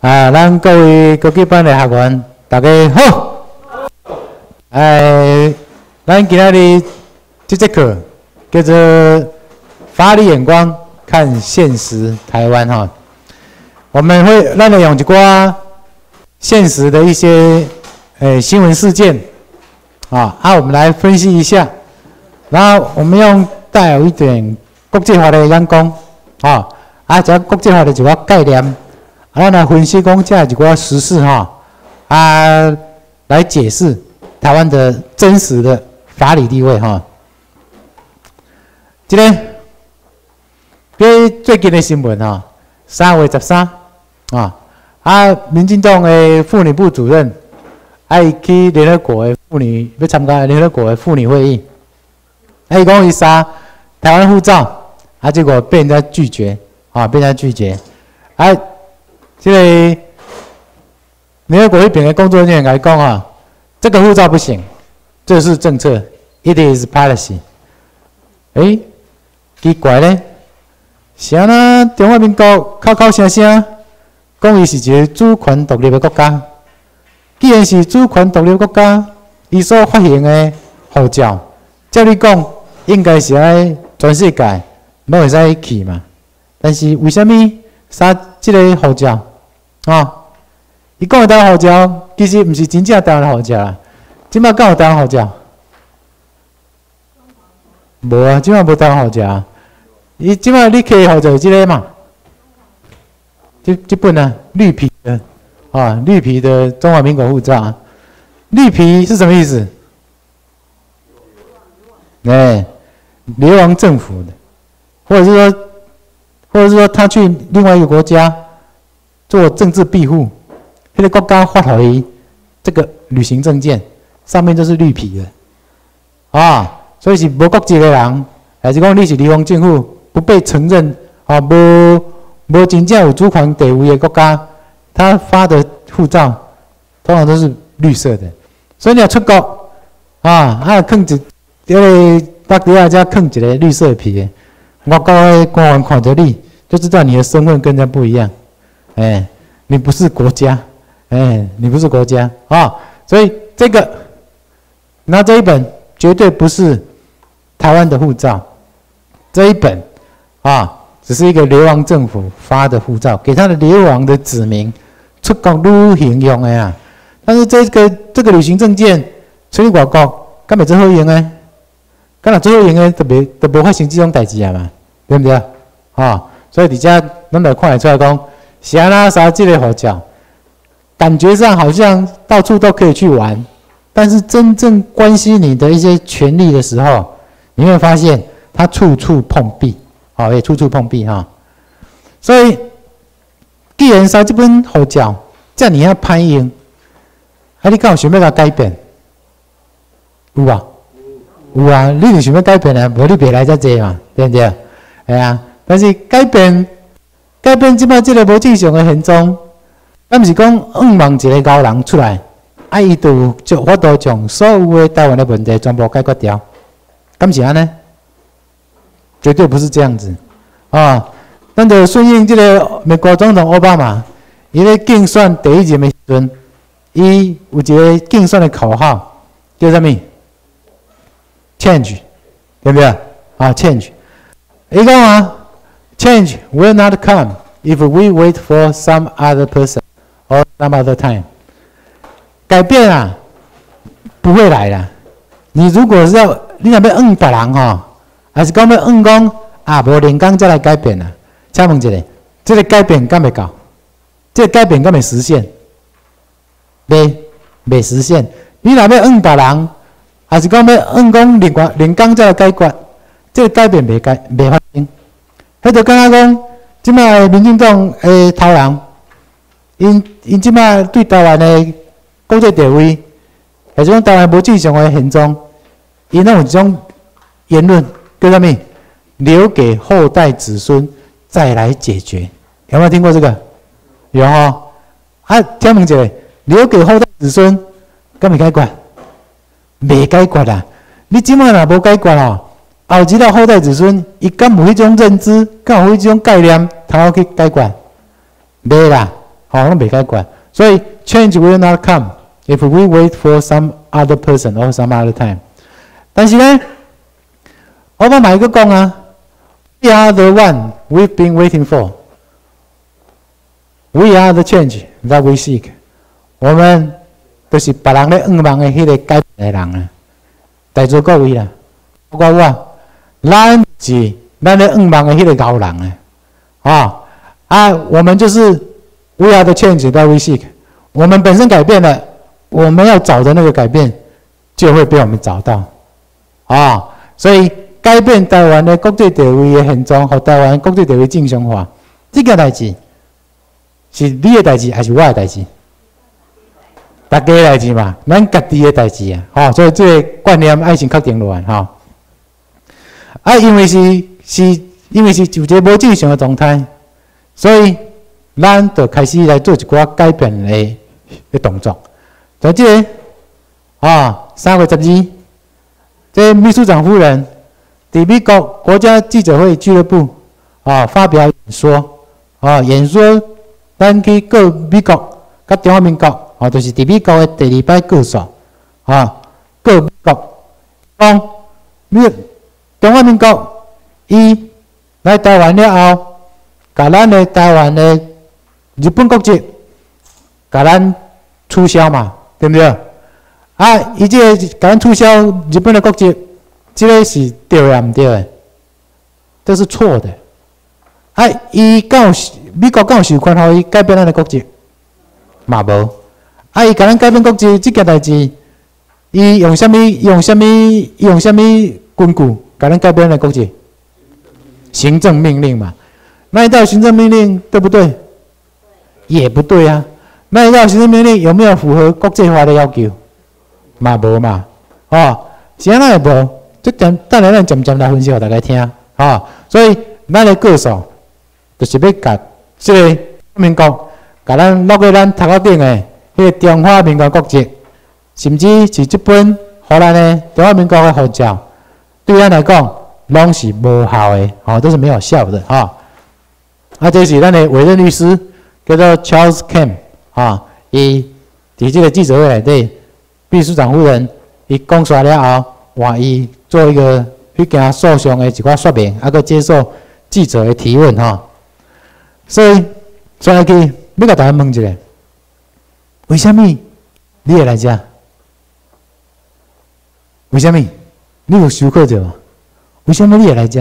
啊，咱各位高级班的学员，大家好。哎，咱今仔日这节课叫做《法律眼光看现实台湾》哈。我们会让你用一寡现实的一些诶新闻事件啊，啊，我们来分析一下，然后我们用带有一点国际化的眼光啊，啊，这国际化的一个概念。啊，来分析讲这几个实事哈，啊，来解释台湾的真实的法理地位哈。今天，这最近的新闻哈，三月十三啊，啊，民进党的妇女部主任爱去联合国的妇女要参加联合国的妇女会议，伊讲伊杀台湾护照，啊，结果被人家拒绝啊，被人家拒绝，啊。这个联合国一边的工作人员来讲啊，这个护照不行，这是政策，it is policy。哎，奇怪咧，啥呢？中华民国口口声声讲伊是一个主权独立的国家，既然是主权独立国家，伊所发行的护照，照理讲应该是爱全世界拢会使去嘛。但是为什么杀这个护照？啊！伊讲的台湾护照，其实毋是真正台湾护照啦。即摆敢有台湾护照？无啊，即摆无台湾护照。伊即摆你摕护照即个嘛？即即本啊，绿皮的啊，绿皮的中华民国护照。绿皮是什么意思？哎，流亡政府的，或者是说，或者是说他去另外一个国家。做政治庇护，迄个国家发给伊这个旅行证件，上面都是绿皮的，啊，所以是无国籍的人，还是讲你是地方政府不被承认啊，无无真正有主权地位的国家，他发的护照通常都是绿色的，所以你要出国啊，啊，坑一，因为巴底下加坑一个绿色皮的，外国的官员看着你，就知道你的身份跟人家不一样。哎，你不是国家，哎，你不是国家啊，所以这个拿这一本绝对不是台湾的护照，这一本啊，只是一个流亡政府发的护照，给他的流亡的子民出国旅行用的啊。但是这个这个旅行证件出去外国，干咪最好用呢？干哪最好用呢？特别都不发生这种代志啊嘛，对不对啊？所以底下咱来看得出来讲。霞拉沙这类火教，感觉上好像到处都可以去玩，但是真正关心你的一些权利的时候，你会发现它处处碰壁，好也处处碰壁哈。所以，既然沙这本火教，叫你要攀赢，啊，你讲想要改变，有啊，有啊，你就想要改变啊，无你别来这做嘛，对不对？哎呀，但是改变。改变即摆即个无正常的现状，敢毋是讲五万一个高人出来，啊，伊就就法度将所有的台湾的问题全部解决掉，敢是安尼？绝对不是这样子啊！咱就顺应即个美国总统奥巴马，伊咧竞选第一任的时阵，伊有一个竞选的口号叫啥物？Change，对不对？啊，Change，伊讲啊。Change will not come if we wait for some other person or some other time。改变啊，不会来的。你如果是要你那边摁别人哈，还是讲要摁讲啊，无连刚再来改变啊？请问一下，这个改变敢未搞？这个改变敢未实现？未未实现。你那边摁别人，还是讲要摁讲连刚连刚再来解决？这个改变未改未发生。迄就感觉讲，即摆民进党诶头人，因因即摆对台湾诶国际地位，或者讲台湾无正常诶现状，因拢有一种言论叫啥物？留给后代子孙再来解决。有没有听过这个？有吼。啊，听问者，留给后代子孙，敢未解决？未解决啦！你即摆若无解决哦。后一代后代子孙，伊敢有迄种认知，敢有迄种概念，通好去解决？袂啦，好，拢未解决。所以 change will not come if we wait for some other person or some other time。但是呢，奥巴马一个讲啊，We are the one we've been waiting for。We are the change that we seek。我们都是别人咧仰望的迄个改变的人啊，在座各位啦，包括我，咱是咱咧仰望的迄个高人啊，啊啊，我们就是 We are the change that we seek。我们本身改变了，我们要找的那个改变就会被我们找到。啊，所以改变台湾的国际地位的现状和台湾国际地位正常化，这个代志是你的代志还是我的代志？大家的代志嘛，咱家己的代志啊！哈，所以这个观念爱情确定落来哈。啊，因为是是，因为是就这无正常的状态，所以咱就开始来做一寡改变的的动作。在这啊，三月十二。这秘书长夫人在美国国家记者会俱乐部啊发表演说啊，演说咱去各美国、甲中华民国啊，就是在美国的第二摆告诉啊，各美国讲，美中华民国伊来台湾了后，甲咱的台湾的日本国籍，甲咱取消嘛，对不对？啊！伊即个甲咱取消日本的国籍，即个是对也毋对的，这是错的。啊！伊敢有美国敢有授权互伊改变咱的国籍？嘛无。啊！伊甲咱改变国籍即件代志，伊用啥物？用啥物？用啥物根据甲咱改变咱的国籍？行政命令嘛。那一道行政命令对不对？也不对啊。那一道行政命令有没有符合国际法的要求？嘛无嘛，哦，是安尼无，即点等下咱渐渐来分析互大家听，哦，所以咱的告诉，就是要甲即个民国，甲咱落去咱头壳顶的迄个中华民国国籍，甚至是即本荷兰的中华民国的护照，对咱来讲拢是无效的，哦，都是没有效的，哈。啊，这是咱的委任律师，叫做 Charles Kim，啊，伊伫即个记者会内底。秘书长夫人伊讲出来了后，话伊做一个去件诉讼的一寡说明，还佮接受记者的提问哈。所以，再来去要甲大家问一下：为什么你会来遮？为什么你有休课者吗？为什么你会来遮？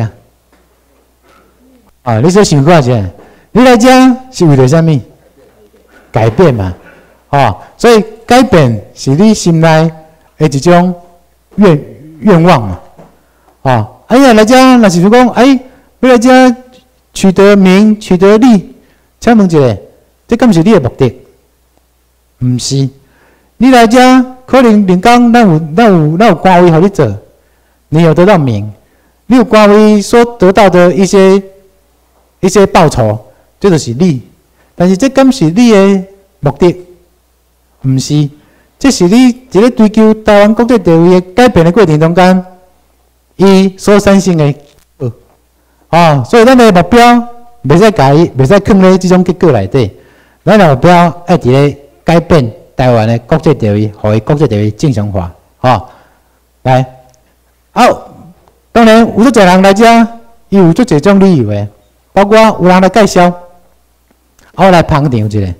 啊，你说想看下，你来遮是为了什么？改变嘛，啊，所以。改变是你心内的一种愿愿望嘛？啊，哎呀，来遮若是讲，哎，要来遮取得名、取得利，请问一下，这敢是你的目的？毋是，你来遮可能人讲，咱有咱有咱有官位互你做，你有得到名，你有官位所得到的一些一些报酬，这就是利。但是这敢是你的目的？毋是，这是你一个追求台湾国际地位的改变的过程中间，伊所产生的哦，所以咱的目标袂使改，袂使放咧即种结果内底。咱的目标要伫咧改变台湾的国际地位，互伊国际地位正常化。哦，来，好，当然有足侪人来遮，伊有足侪种理由的，包括有人来介绍，我来捧场一下。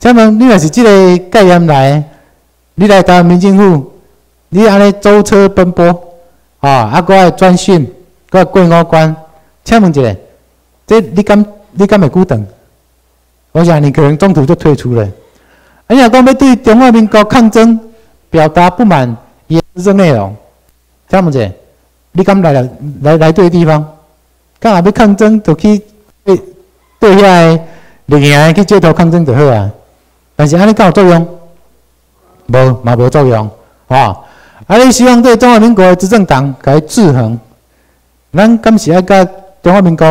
请问你若是即个概念来，你来台湾民政府，你安尼舟车奔波，啊，啊，搁爱转训，搁爱过五关，请问一下，这你敢你敢会久等？我想你可能中途就退出了。哎呀，讲要对中华民国抗争，表达不满，也是这内容。请问一下，你敢来来来对地方？敢若要抗争，就去对对遐个立行去街头抗争就好啊。但是安尼敢有作用？无，嘛无作用，啊！啊，你希望对中华民国的执政党来制衡，咱敢是爱甲中华民国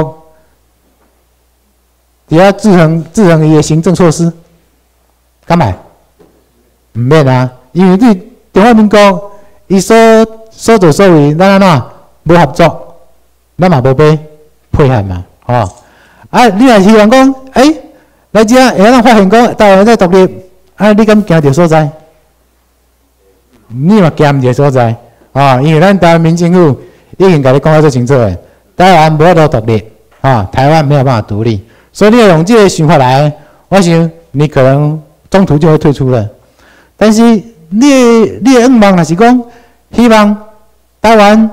伫遐制衡制衡伊的行政措施？敢买？毋免啊，因为对中华民国伊所所作所为，咱安怎无合作，咱嘛无要配合嘛，吼！啊，你若希望讲，哎，来遮，会当发现讲台湾在独立，啊，你敢行着所在？你嘛行毋着所在，啊，因为咱台湾民政府已经甲你讲得最清楚诶，台湾无法度独立，啊，台湾没有办法独立，所以你要用这个想法来，我想你可能中途就会退出了。但是你你愿望若是讲，希望台湾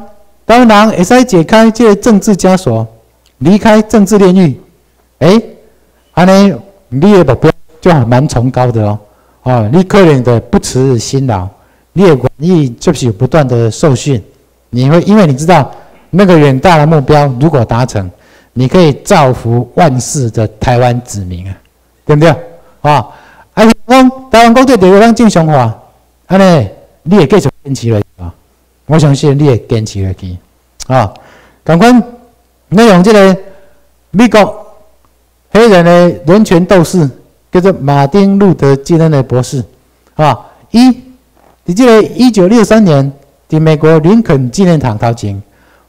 台湾人会使解开这个政治枷锁，离开政治炼狱，诶，安尼你的目标就还蛮崇高的哦，哦，你可能的不辞辛劳。你也愿意就是不断的受训，你会因为你知道那个远大的目标如果达成，你可以造福万世的台湾子民啊，对不对？啊，啊，讲台湾国队第二当正常化，安尼你也继续坚持落去啊！我相信你会坚持落去啊！赶快，你用这个美国黑人的人权斗士叫做马丁路德金恩的博士啊，一。你记得一九六三年，在美国林肯纪念堂头前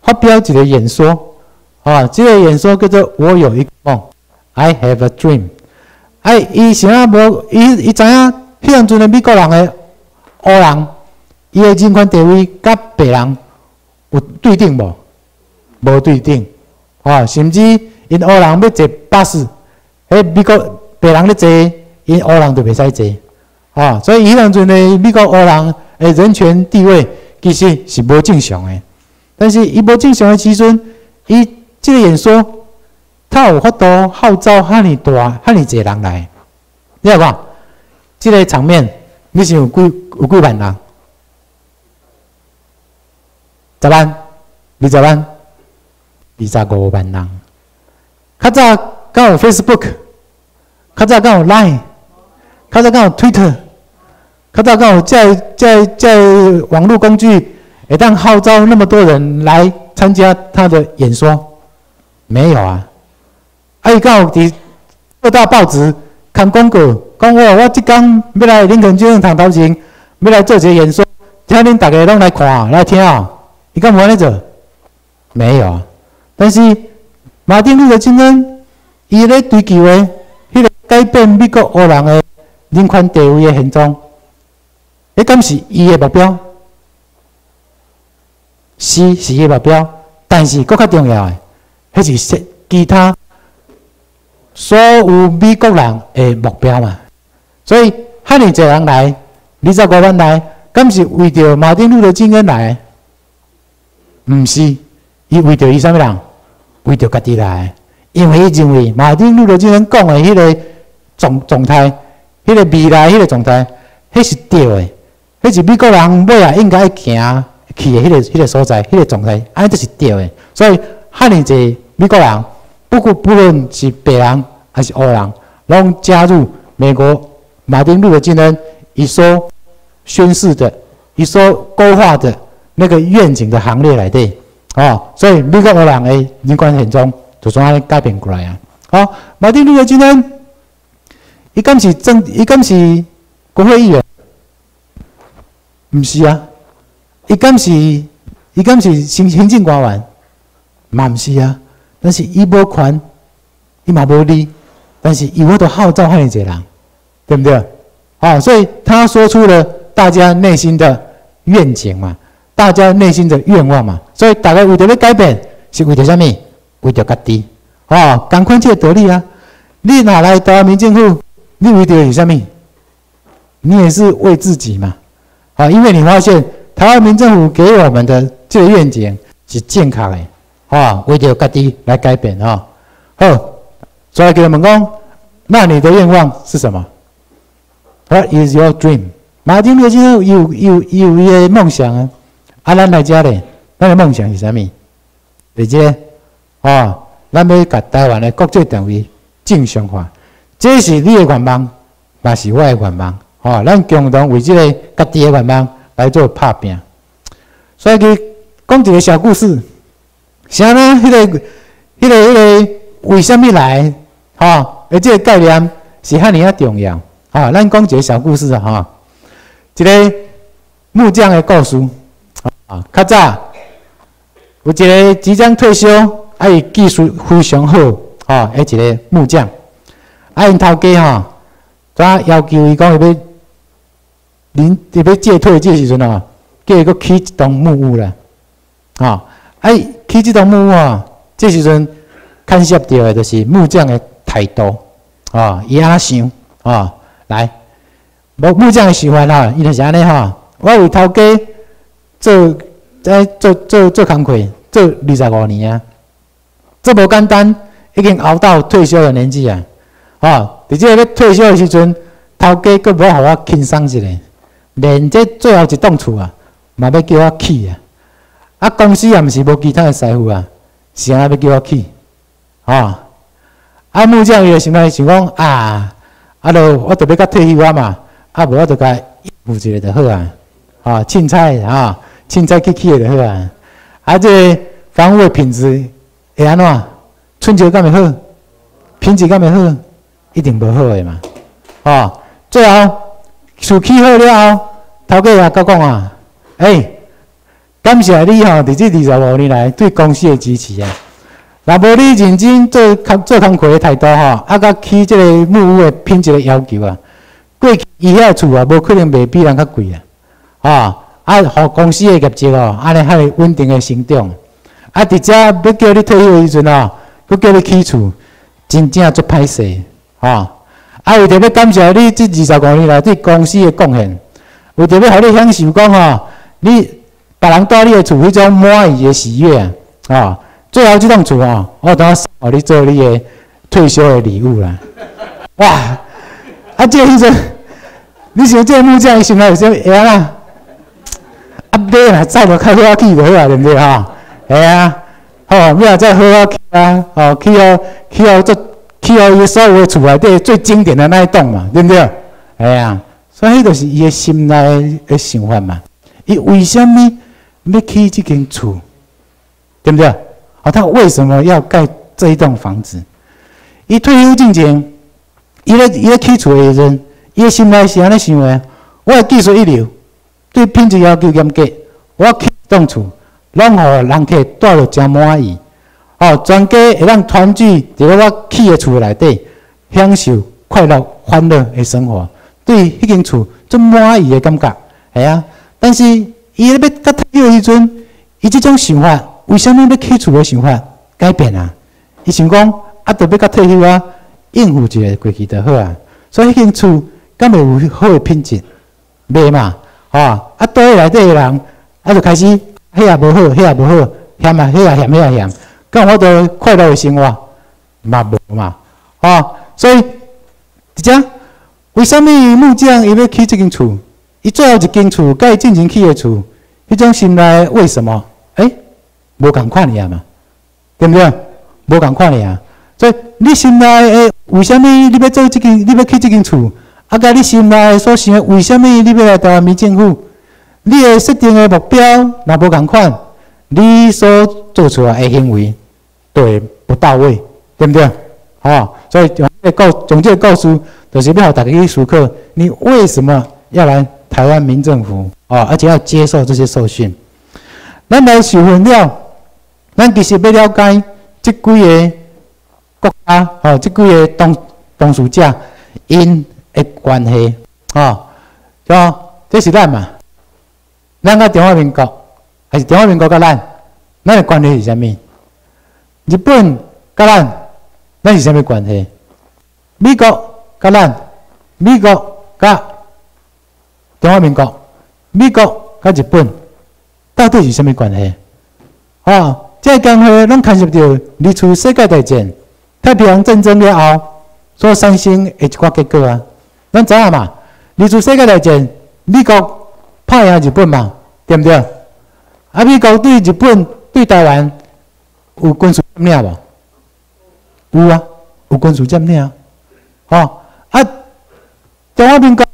发表一个演说，啊，这个演说叫做“我有一个梦 ”，I have a dream。哎，伊想啊无，伊伊知影，迄阵阵的美国人的黑人，伊的人权地位甲别人有对等无？无对等，啊，甚至因黑人要坐巴士，迄美国白人咧坐，因黑人就袂使坐。啊，所以伊当阵的美国黑人诶人权地位其实是无正常诶，但是伊无正常诶时阵，伊即个演说，他有法度号召遐尼大、遐尼济人来，你看无？即个场面，你想有几有几万人？十万、二十万、二十五万人。较早敢有 Facebook，较早敢有 Line。他在讲 Twitter，他在讲在在在网络工具，一旦号召那么多人来参加他的演说，没有啊？啊，伊讲伫各大报纸看广告，讲我我即天要来林肯军堂头前，要来做一个演说，请恁大家拢来看来听啊！伊敢无安尼做？没有啊。但是马丁路德金恩伊咧追求诶，迄个改变美国黑人诶。人权地位的现状，迄敢是伊的目标？是是伊目标，但是更较重要的，迄是说其他所有美国人的目标嘛。所以，遐尼侪人来，二十五万来，敢是为着马丁路德金恩来？毋是，伊为着伊啥物人？为着家己来，因为伊认为马丁路德金恩讲的迄个状状态。迄个未来，迄个状态，迄是对的，迄是美国人尾啊应该行去的迄个、迄个所在，迄个状态，安尼就是对的。所以，汉尼济美国人，不过不论是白人还是黑人，拢加入美国马丁路德金恩伊所宣誓的、伊所勾画的那个愿景的行列来的。哦，所以美国黑人的人权现状就从安尼改变过来啊。好，马丁路德金恩。伊敢是政？伊敢是国会议员？毋是啊！伊敢是？伊敢是行行政官员？嘛毋是啊！但是伊无权，伊嘛无力，但是伊我都号召遐尼侪人，对不对？啊，所以他说出了大家内心的愿景嘛，大家内心的愿望嘛。所以大家为着要改变，是为着啥物？为着家己，啊，赶快去得力啊！你哪来台湾民政府？你为着是啥物？你也是为自己嘛？啊，因为你发现台湾民政府给我们的这个愿景是健康的，啊，为着家己来改变啊。好，所以给他们讲，那你的愿望是什么？What is your dream？马丁路德金有有有伊个梦想啊。啊，咱来遮咧，咱的梦想是啥物？第一，啊，咱要甲台湾的国际地位正常化。这是你的愿望，也是我的愿望。吼，咱共同为这个家己的愿望来做拍拼。所以，佢讲一个小故事，啥呢？迄个、迄个、迄个，为什物来？吼，而这个概念是遐尼啊重要。吼，咱讲一个小故事啊，吼，一个木匠的故事。啊，较早有一个即将退休，啊，伊技术非常好，吼，一个木匠。啊，因头家吼，怎要求伊讲伊要，临伊要借退这时阵哦，叫伊搁起一栋木屋啦，啊，哎，起这栋木屋啊，这时阵牵涉到的就是木匠的态度，啊，伊安想啊，来，木木匠的想法哈，伊就是安尼哈，我为头家做在做做做工课，做二十五年啊，这无简单。已经熬到退休的年纪啊！哦，伫这个退休的时阵，头家阁无互我轻松一下，连这最后一栋厝啊，嘛要叫我起啊！啊，公司也毋是无其他的师傅啊，是安要叫我起，哦，啊，木匠伊想来想讲啊，啊，著我著要甲退休啊嘛，啊，无我著甲应付一下就好啊，啊，凊彩啊，凊彩去起就好啊，啊，这房屋的品质会安怎？春节干袂好，品质干袂好，一定无好诶嘛。哦，最后厝起好了后，头家也甲讲啊，诶，感谢你吼，伫这二十五年来对公司诶支持啊。若无你认真做工做工课诶态度吼，啊，甲起即个木屋诶品质诶要求啊，过去伊遐厝啊，无可能卖比人较贵啊。啊，啊，互公司诶业绩哦，安尼较稳定诶成长。啊，伫遮要叫你退休诶时阵哦。要叫你起厝，真正足歹势，吼！啊，为着要感谢你这二十五年来对公司的贡献，为着要互你享受讲吼，你别人住你的厝迄种满意的喜悦啊！啊，最后即栋厝吼，我当互你做你的退休的礼物啦！哇！啊，这时阵，你想这木匠伊心内有啥会啊？啊，买啦，再无开好去就好啊，对不对吼？系啊！哦，明仔再好好去啊！哦，去哦，去哦，做去哦，伊所有的厝内底最经典的那一栋嘛，对不对？哎呀，所以迄就是伊的心内的想法嘛。伊为什么要起即间厝？对不对？哦，他为什么要盖这一栋房子？伊退休之前，伊咧伊咧起厝的时阵，伊的心内是安尼想的：我的技术一流，对品质要求严格，我起一栋厝。拢互人客住了真满意，哦，全家会当团聚伫咧我起的厝内底，享受快乐欢乐的生活，对迄间厝足满意的感觉，系啊。但是伊咧要甲退休时阵，伊即种想法，为什么要起厝的想法改变啊？伊想讲，啊，特别甲退休啊，应付一下过去就好啊。所以迄间厝敢会有好的品质，袂嘛，吼，啊，住咧内底的人，啊，就开始。迄也无好，迄也无好，嫌啊，迄也嫌，迄也嫌，咁我都快乐的生活嘛无嘛，哦，所以，一只为什么木匠伊要起这间厝？伊最后一间厝，甲伊进前起的厝，迄种心内为什么？诶，无共款尔嘛，对不对？无共款尔，所以你心内诶，为什么你要做即间？你要起即间厝？啊，甲你心内所想，为什么你要来台湾民政府？你诶设定诶目标若无共款，你所做出来诶行为对不到位，对不对？好，所以从这告从这告诉，就是要大家去思考，你为什么要来台湾民政府啊？而且要接受这些受训。咱来受训了，咱其实要了解这几个国家哦，这几个当当事者因诶关系啊，是这是咱嘛？咱甲中华民国还是中华民国甲咱，咱的关系是啥物？日本甲咱，咱是啥物关系？美国甲咱，美国甲中华民国，美国甲日本，到底是啥物关系？哦，这关系拢牵涉到二次世界大战、太平洋战争了后所产生的一寡结果啊。咱知影嘛？二次世界大战，美国。拍赢日本嘛，对不对？啊，美国对日本、对台湾有军事占领无？有啊，有军事占领啊。哦，啊，中华民国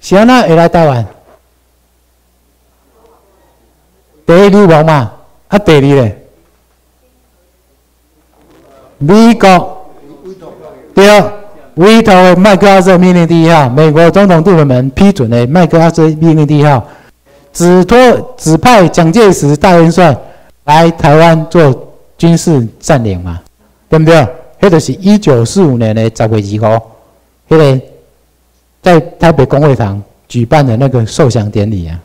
是安那会来台湾？第一流氓嘛，啊，第二咧，美国对，委托的麦克阿瑟命令第一号，美国总统杜鲁门批准的麦克阿瑟命令第一号。指托指派蒋介石大元帅来台湾做军事占领嘛，对不对？迄就是一九四五年的十月二号，迄个在台北公会堂举办的那个受降典礼啊。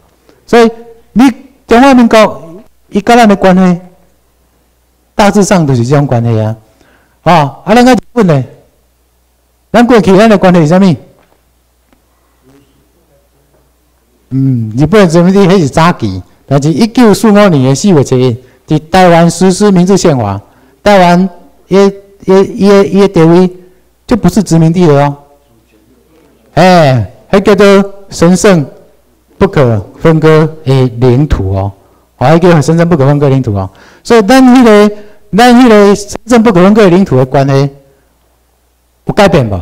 所以你中华民国伊甲咱的关系，大致上都是这种关系啊。啊，啊，咱个日本呢？咱过去咱的关系是啥物？嗯，日本殖民地迄是早期，但是一九四五年的四月七日，伫台湾实施民主宪法，台湾也也也也地位就不是殖民地了哦。哎，还叫做神圣不可分割的领土哦，还叫神圣不可分割领土哦。所以咱迄个咱迄个神圣不可分割领土的关系有改变无？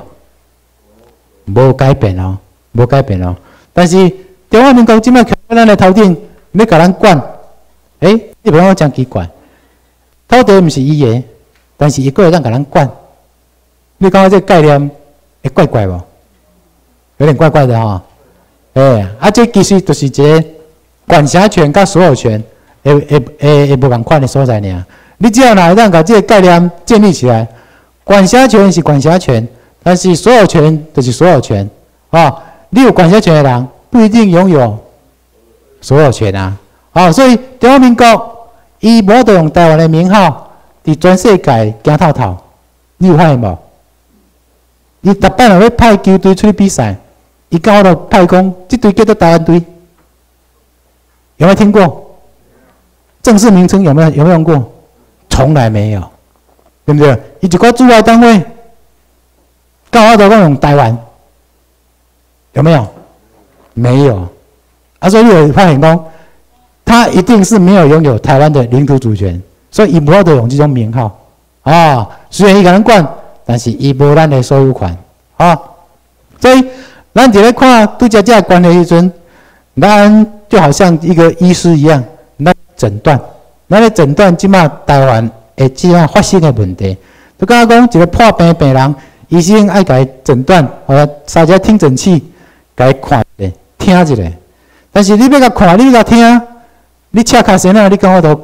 无改变哦，无改变哦，但是。中华民国即摆徛在咱的头顶，要甲咱管，诶，你不要讲奇怪，土地毋是伊的，但是伊过会当甲咱管，你感觉这概念会怪怪无？有点怪怪的吼，诶，啊，这其实就是一个管辖权甲所有权会会会会无共款的所在尔。你只要哪会当甲这个概念建立起来，管辖权是管辖权，但是所有权就是所有权，啊，你有管辖权的人。不一定拥有所有权啊！好，所以中华民国伊无得用台湾的名号伫全世界行透透，你有发现无？伊逐摆若要派球队出去比赛，伊甲我都派讲，即队叫做台湾队，有没有听过？正式名称有没有有没有用过？从来没有，对不对？伊一个驻外单位，甲我都讲用台湾，有没有？没有，啊，所以有发现讲，他一定是没有拥有台湾的领土主权，所以伊无法度用这种名号啊。虽然伊甲咱管，但是伊无咱的所有权啊。所以咱伫咧看拄只只关的时阵，咱就好像一个医师一样，咱诊断，咱咧诊断即马台湾诶即马发生的问题。就刚刚讲一个破病病人，医生爱甲伊诊断，或三只听诊器甲伊看咧。听一下，但是你要甲看，你甲听，你切开声啊，你讲我都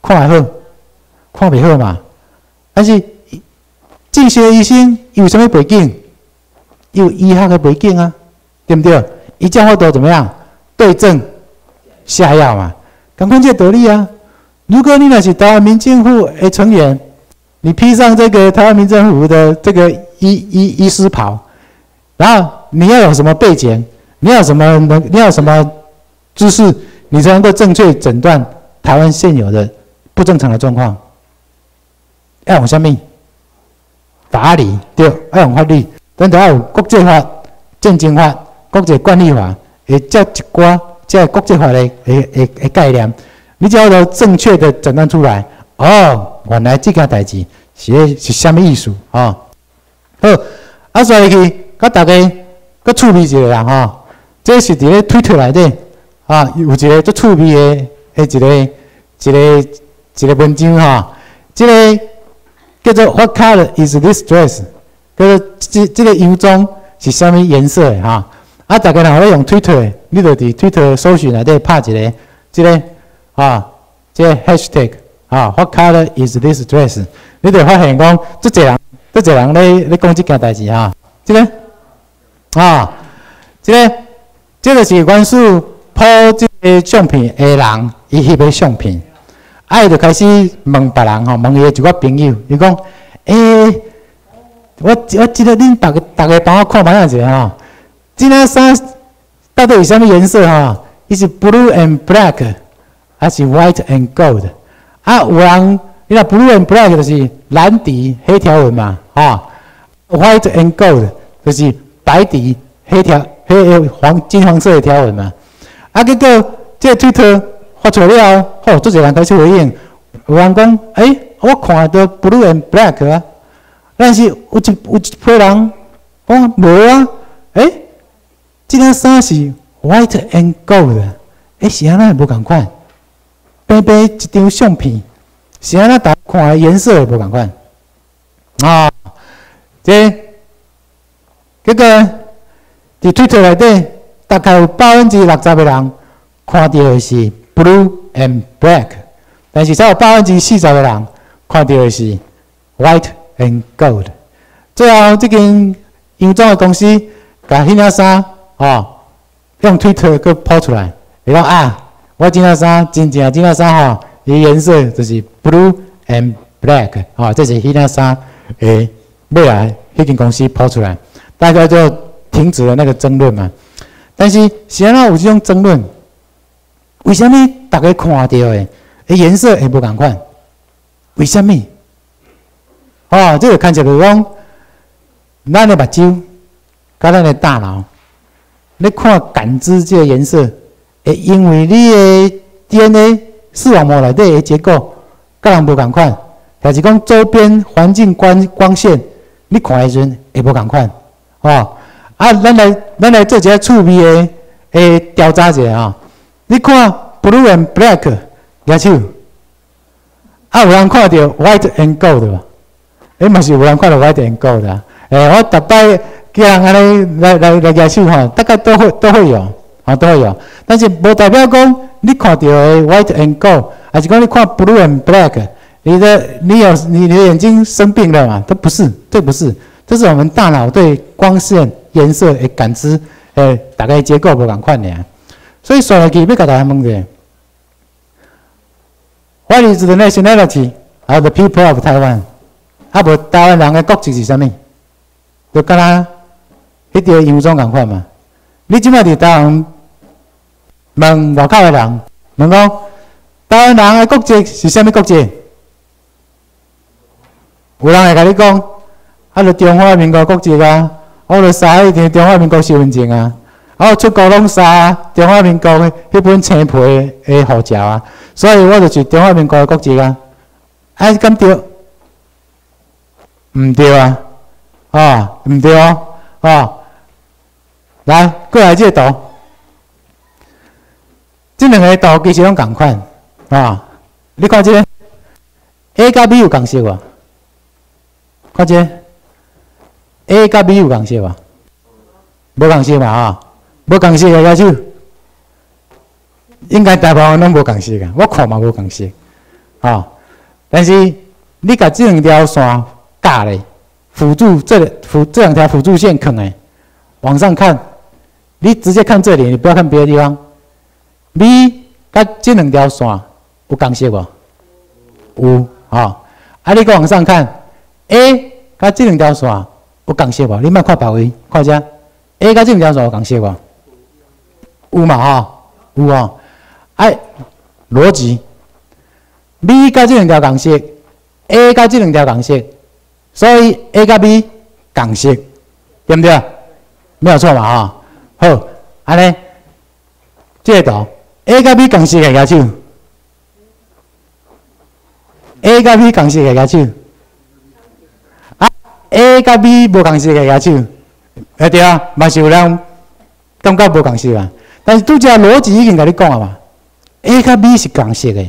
看会好，看袂好嘛。但是正式医生有什么背景？有医学的背景啊，对不对？伊叫我都怎么样对症下药嘛，赶快这道理啊。如果你那是台湾民政府的成员，你披上这个台湾民政府的这个医医医师袍，然后你要有什么背景？你要什么能？你要什么知识，你才能够正确诊断台湾现有的不正常的状况？要用什么？法理对，要用法律，等下有国际法、战争法、国际管理法，会这一寡这国际法的诶诶诶概念，你只要都正确的诊断出来，哦，原来这件代志是是什么意思啊？好，啊，所以去甲大家搁趣味一下啦，吼。这是伫咧推特内底啊，有一个足趣味的，迄一个一个一个文章哈。这个叫做 What color is this dress？叫做这这个洋装是啥物颜色的哈？啊，大家若要用推特，你就伫推特搜寻内底拍一个这个啊，这个 hashtag 啊，What color is this dress？你就发现讲，足侪人，足侪人咧咧讲即件代志哈。这个啊，这个。这个是关注拍这个相片的人，伊翕的相片，啊，伊就开始问别人吼，问伊一个朋友，伊讲：诶，我我记得恁逐个逐个帮我看卖样子吼，这件衫到底是啥物颜色吼？伊是 blue and black，还是 white and gold？啊，有人你若 blue and black 就是蓝底黑条纹嘛，啊，white and gold 就是白底黑条。黑黄金黄色的条纹嘛，啊，结果这推特发出了，吼，做侪人开始回应，有人讲，诶，我看到 blue and black 啊，但是有一有一批人讲无啊，诶，这件衫是 white and gold，诶，是安尼无共款，白白一张相片，是安尼大看的颜色无共款，啊，这这个。伫推特内底，大概有百分之六十的人看到的是 blue and black，但是才有百分之四十的人看到的是 white and gold。最后，这间洋装的公司把迄领衫哦，用推特给抛出来，伊讲啊，我这件衫真正这件衫吼，伊颜色就是 blue and black，哦，这是迄领衫诶，未来迄间公司抛出来，大家就停止了那个争论嘛。但是现在有这种争论，为什么大家看到的诶颜色会无共款？为什么？哦，这个看起来讲，咱的目睭，甲咱的大脑，你看感知这个颜色，会因为你的 DNA 视网膜内底的结构，甲人无共款，还是讲周边环境光光线，你看的时阵会无共款，哦，啊，咱来咱来做一下趣味的诶调查一下啊，你看 blue and black，举手，啊，有人看到 white and gold 吧？诶，嘛是有人看到 white and gold 的，诶，我逐摆叫人安尼来来来举手吼，大概都会都会有，啊，都会有。但是无代表讲你看到的 white and gold，还是讲你看 blue and black，你的你有你的眼睛生病了嘛？都不是，这不是，这是我们大脑对光线、颜色的感知，诶，大概结构无共款尔。所以说来去要甲大家问者，What is the nationality of the people of Taiwan？啊，无台湾人的国籍是啥物？就敢若迄条洋装共款嘛。你即摆伫台湾问外口的人，问讲台湾人的国籍是啥物国籍？有人会甲你讲，啊，著中华民国国籍啊，我著刷迄张中华民国身份证啊，啊，出国拢刷中华民国的迄本青皮的护照啊，所以我就是中华民国的国籍啊。啊，敢对？毋对啊，啊，毋对哦，啊，来过来这图，两个图其实拢共款，啊，你看这个 A 甲 B 有共色无？看这 A 甲 B 有共色无？无共色嘛，啊，无共色个要求，应该大部分拢无共色个，我看嘛无共色，啊，但是你甲这两条线。大嘞，辅助这辅这两条辅助线坑诶，往上看，你直接看这里，你不要看别的地方。B 甲这两条线有共色无？有啊。啊，你搁往上看，A 甲这两条线有共色无？你莫看别位，看下 A 甲这两条线有共色无？有嘛哈？有啊。哎，逻辑，B 甲这两条共色，A 甲这两条共色。所以 A 甲 B 共色，对不对？没有错嘛，哈。好，安尼，这个图 A 甲 B 共色的举手，A 甲 B 共色的举手，啊，A 甲 B 无共色的举手，啊对啊，嘛是有人感觉无共色啊。但是拄则逻辑已经甲你讲啊嘛，A 甲 B 是共色的，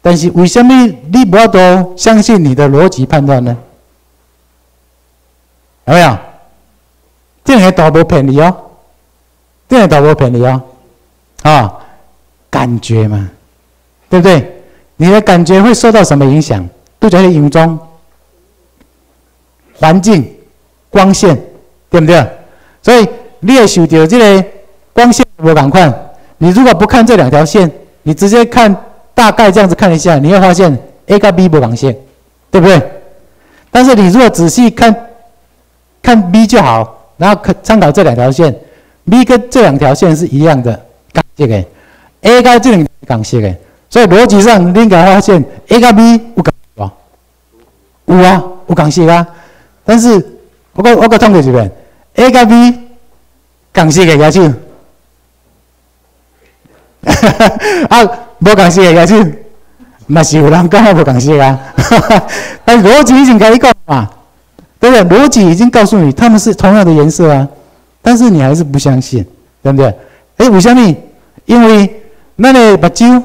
但是为什么你无多相信你的逻辑判断呢？有没有？这个都无骗你哦，这个都无骗你哦，啊，感觉嘛，对不对？你的感觉会受到什么影响？都在影中，环境、光线，对不对？所以你也受到这个光线无赶快。你如果不看这两条线，你直接看大概这样子看一下，你会发现 A 跟 B 不绑线，对不对？但是你如果仔细看，看 B 就好，然后看参考这两条线，B 跟这两条线是一样的港色的，A 跟这两港色的，所以逻辑上你应该发现 A 跟 B 有港色有啊，有港色啊。但是我我我统计一遍，A 跟 B 港色的举手，啊，无港色的举手，嘛是有人讲无港色啊，但逻辑已经甲你讲嘛。对不对？逻辑已经告诉你，他们是同样的颜色啊，但是你还是不相信，对不对？哎，为什么？因为那个目睭，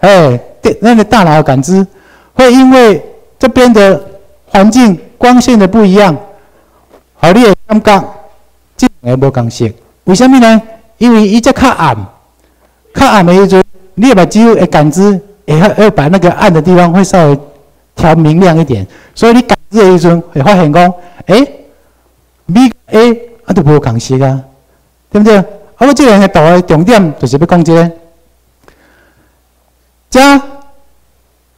哎，对，那个大脑感知会因为这边的环境光线的不一样，好，你会感觉这两个无共色。为什么呢？因为伊只较暗，较暗的时阵，你的目睭会感知，会会把那个暗的地方会稍微调明亮一点，所以你感。知的一阵会发现讲，哎 B A 啊都无共识啊，对不对？啊，我这两个图的重点就是要讲这个，这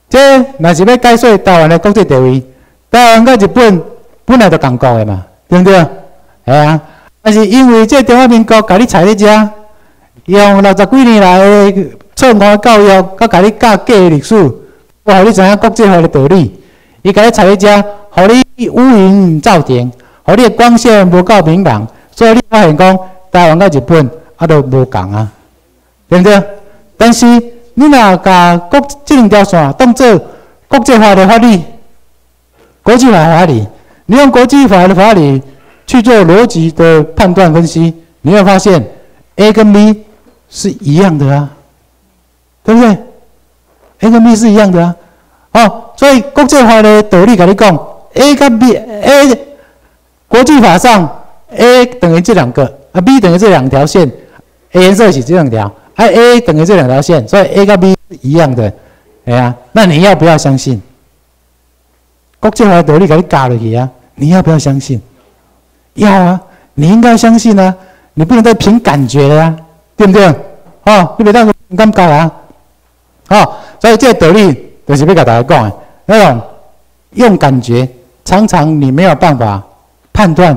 这若是要解说台湾的国际地位，台湾甲日本本来就共国的嘛，对不对？系啊，但是因为这中华民国甲你踩咧遮，用六十几年来的错误教育，甲甲你教假的历史，我互你知影国际化的道理，伊甲你踩咧遮，互你乌云罩顶。互你的光线无够明朗，所以你发现讲台湾甲日本啊都无共啊，对不对？但是你若甲国这两条线当做国际化的法律、国际法的法律，你用国际法的法律去做逻辑的判断分析，你会发现 A 跟 B 是一样的啊，对不对？A 跟 B 是一样的啊，哦，所以国际法的道理甲你讲，A 跟 B，A。国际法上，A 等于这两个，啊，B 等于这两条线，A 颜色是这两条，啊，A 等于这两条线，所以 A 跟 B 是一样的，哎呀，那你要不要相信？国际法的道理给你加了去啊，你要不要相信？要啊，你应该相信啊，你不能再凭感觉了啊，对不对？哦，你别当感觉啊，哦，所以这个道理就是要给大家讲的，那种用感觉，常常你没有办法。判断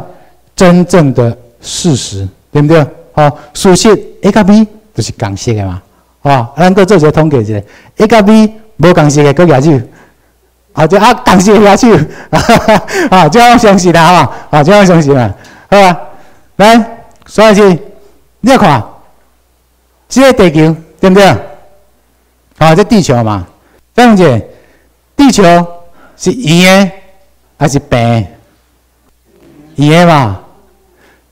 真正的事实，对不对？好，事实 A 加 B 就是共识的嘛，哦，咱搁做一个统计一下，A 加 B 无共识的搁举手，啊，就啊共识的举手，啊，这样相信啦，哈，啊，这样相信啦，好吧？来，所以是，你看，这个地球对不对？啊，这地球嘛，这样子，地球是圆的还是平？圆的嘛，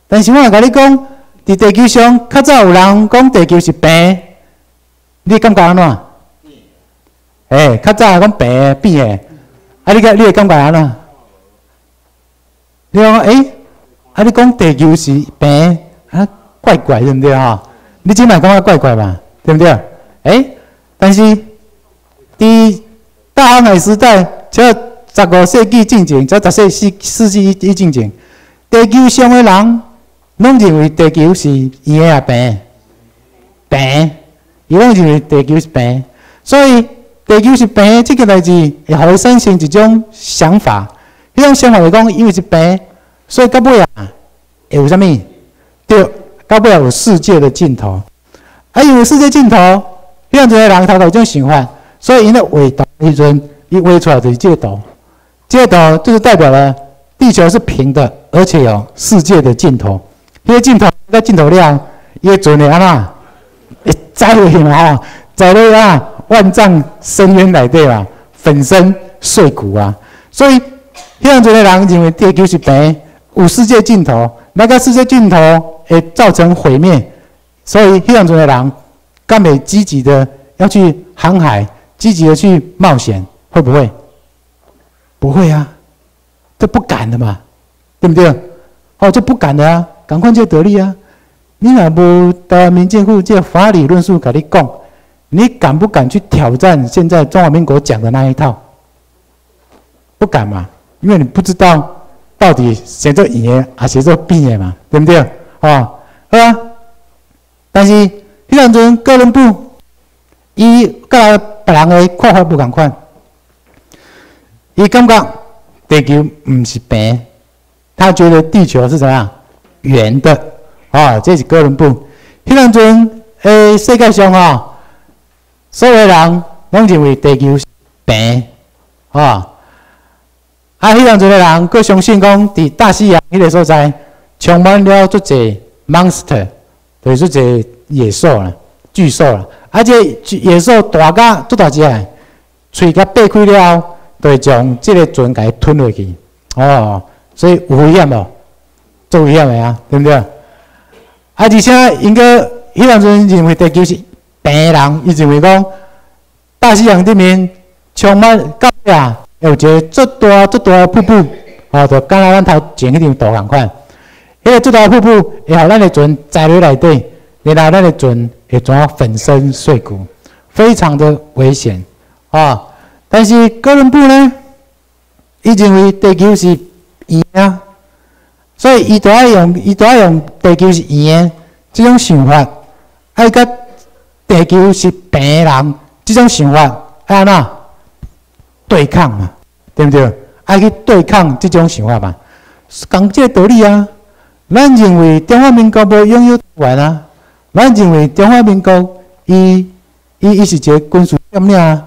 但是我甲你讲，伫地球上较早有人讲地球是平，你感觉安怎？诶，较早讲平的变诶，啊，你个你会感觉安怎？你讲诶，啊，你讲地球是平，啊，怪怪对毋对吼？你即摆感觉怪怪嘛，对毋对？诶，但是伫大航海时代，即十五世纪进前，即十四世世纪一进前。地球上诶人拢认为地球是圆啊平，平，伊拢认为地球是平，所以地球是平这个代志会互伊产生一种想法。迄种想法是讲，因为是平，所以到尾啊会有啥物？对，到尾啊有世界的尽头。啊，因为世界尽头，迄样子的人他有种想法，所以因咧画图时阵，伊画出来就是这个图，这个图就是代表了。地球是平的，而且有世界的尽头。这些尽头，那尽头量，也准的安那，会栽落去嘛吼，栽落啊，万丈深渊内底嘛，粉身碎骨啊。所以，这样子的人认为地球是平，有世界尽头，那个世界尽头会造成毁灭。所以，这样子的人，干美积极的要去航海，积极的去冒险，会不会？不会啊。这不敢的嘛，对不对？哦，这不敢的啊，赶快就得力啊！你若无的民间户这法理论述跟你讲，你敢不敢去挑战现在中华民国讲的那一套？不敢嘛，因为你不知道到底谁做赢还是做变的嘛，对不对？哦，好啊。但是迄两阵哥伦布，伊甲别人的看法不共款，伊感觉。地球不是平，他觉得地球是怎样圆的啊？这是哥伦布。迄阵阵，诶，世界上啊，所有人拢认为地球是平啊。啊，迄阵阵的人，佫相信讲，伫大西洋迄个所在，充满了足侪 monster，就是足侪野兽啦、巨兽啦。而且野兽大甲足大只个，喙甲擘开了。就会将即个船给吞落去，哦，所以有危险无？做危险的啊，对不对？啊，而且应该迄阵阵认为地球是平人，伊认为讲大西洋里面充满高压，有一个足大足大的瀑布，哦，就敢若咱头前迄张图共款，迄个足大的瀑布会互咱的船载入内底，然后咱的船会怎粉身碎骨，非常的危险啊！但是哥伦布呢？伊认为地球是圆啊，所以伊都要用，伊都要用地球是圆的这种想法，爱甲地球是平的人这种想法，爱安怎对抗嘛？对不对？爱去对抗这种想法嘛？讲这道理啊！咱认为中华民国无拥有台湾啊，咱认为中华民国伊伊伊是一个军事占领啊，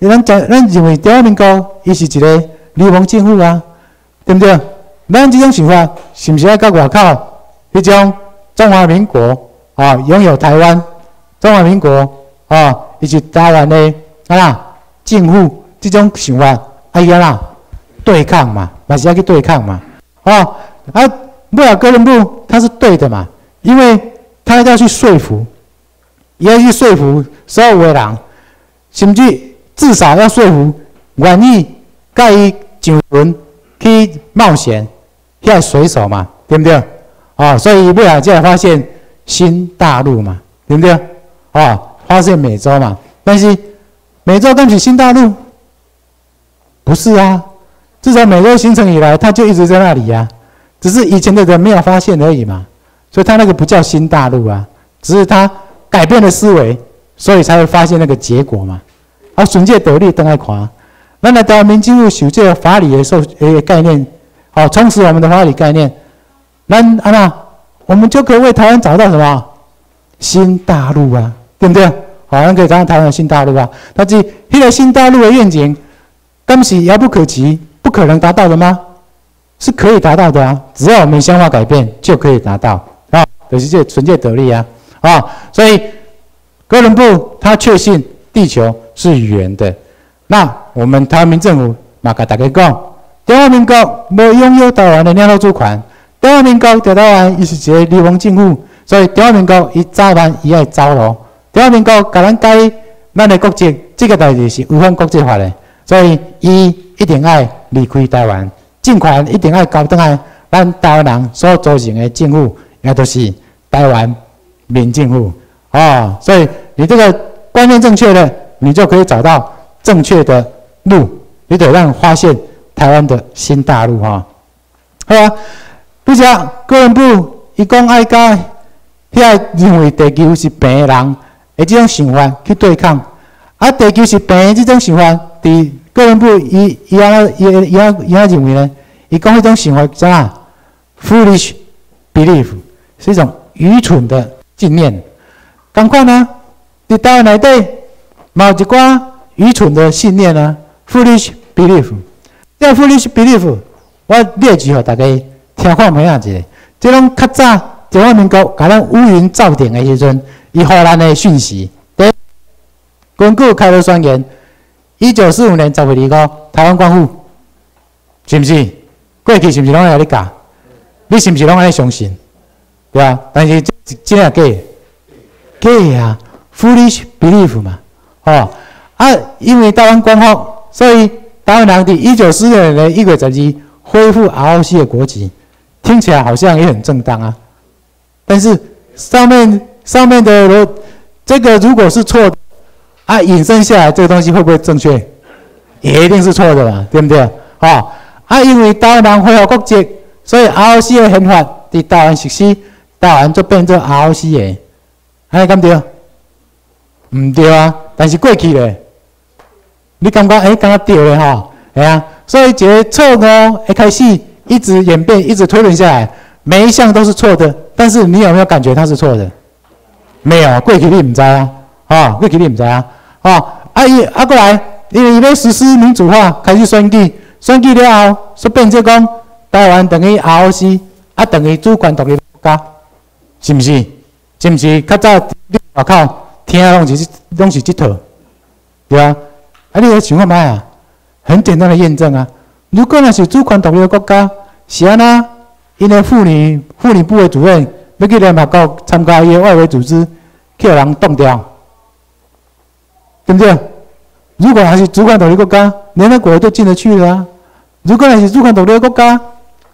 咱咱咱认为中华民国伊是一个流氓政府啊，对不对？咱这种想法是毋是要到外口迄种中华民国啊，拥有台湾中华民国啊，以及台湾的啊政府这种想法，哎呀啦，对抗嘛，嘛是要去对抗嘛，啊啊！穆尔哥伦布他是对的嘛？因为他要去说服，也要去说服所有的人，甚至至少要说服愿意介意上船去冒险，要水手嘛，对不对？哦，所以穆尔才发现新大陆嘛，对不对？哦，发现美洲嘛，但是美洲跟起新大陆不是啊，自从美洲形成以来，它就一直在那里呀。只是以前的人没有发现而已嘛，所以它那个不叫新大陆啊，只是他改变了思维，所以才会发现那个结果嘛。啊，顺界得力，登爱夸，咱来到民进入修这个法理的受诶概念，好充实我们的法理概念。那啊那，我们就可以为台湾找到什么新大陆啊，对不对？好，像可以找到台湾新大陆啊。但是，一个新大陆的愿景，根本是遥不可及，不可能达到的吗？是可以达到的啊，只要我们想法改变，就可以达到啊，可是这纯粹得力啊啊！所以哥伦布他确信地球是圆的，那我们台湾民政府马甲大家讲，台湾民国无拥有台湾的领土主权，台湾民国在台湾伊是一个流亡政府，所以台湾民国伊早晚伊爱走咯。台湾民国甲咱改咱的国籍，这个代志是违反国际法的，所以伊一定爱离开台湾。尽快一定要交登来，咱台湾人所组成的政府，也就是台湾民政府啊。所以你这个观念正确的，你就可以找到正确的路，你得让发现台湾的新大陆哈。好啊，不像哥伦布伊讲爱家，遐认为地球是平的人，诶，这种想法去对抗，啊，地球是平的这种想法，伫哥伦布伊伊安伊伊安伊安认为呢？伊讲迄种想法啥？foolish belief 是一种愚蠢的信念。赶快呢？伫台湾内底某一寡愚蠢的信念啊，foolish belief。这 foolish belief，我列举互大家听看咩样子？即种较早中华民国甲咱乌云罩顶的时阵，伊互咱的讯息。第，根据开罗宣言，一九四五年十月二号，台湾光复，是毋是？过去是毋是拢爱你教？你是毋是拢安尼相信？对啊，但是这真啊假？假啊，foolish belief 嘛，哦啊，因为台湾光复，所以台湾人伫一九四六年的一月十二恢复 ROC 的国籍，听起来好像也很正当啊。但是上面上面的罗，这个如果是错的，啊，引申下来这个东西会不会正确？也一定是错的嘛，对不对？啊？啊，因为台湾恢复国籍，所以 ROC 的宪法伫台湾实施，台湾就变成 ROC 的，哎，敢对？毋对啊，但是过去咧，你感觉哎，感觉对咧吼，系啊，所以一个错误一开始一直演变，一直推论下来，每一项都是错的，但是你有没有感觉它是错的？没有，过去你毋知啊，啊，过去你毋知啊，啊，啊伊啊过来，因为伊要实施民主化，开始选举。选举了后，说变做讲台湾等于 ROC，啊等于主权独立国家，是毋是？是毋是？较早你外口听拢是拢是即套，对啊？啊，你个想看卖啊？很简单的验证啊！如果那是主权独立的国家，是安那？因为妇女妇女部的主任要去联合国参加伊个外围组织，去互人冻掉，对不对？如果还是主权独立国家，联合国都进得去了啊！如果还是主权独立国家，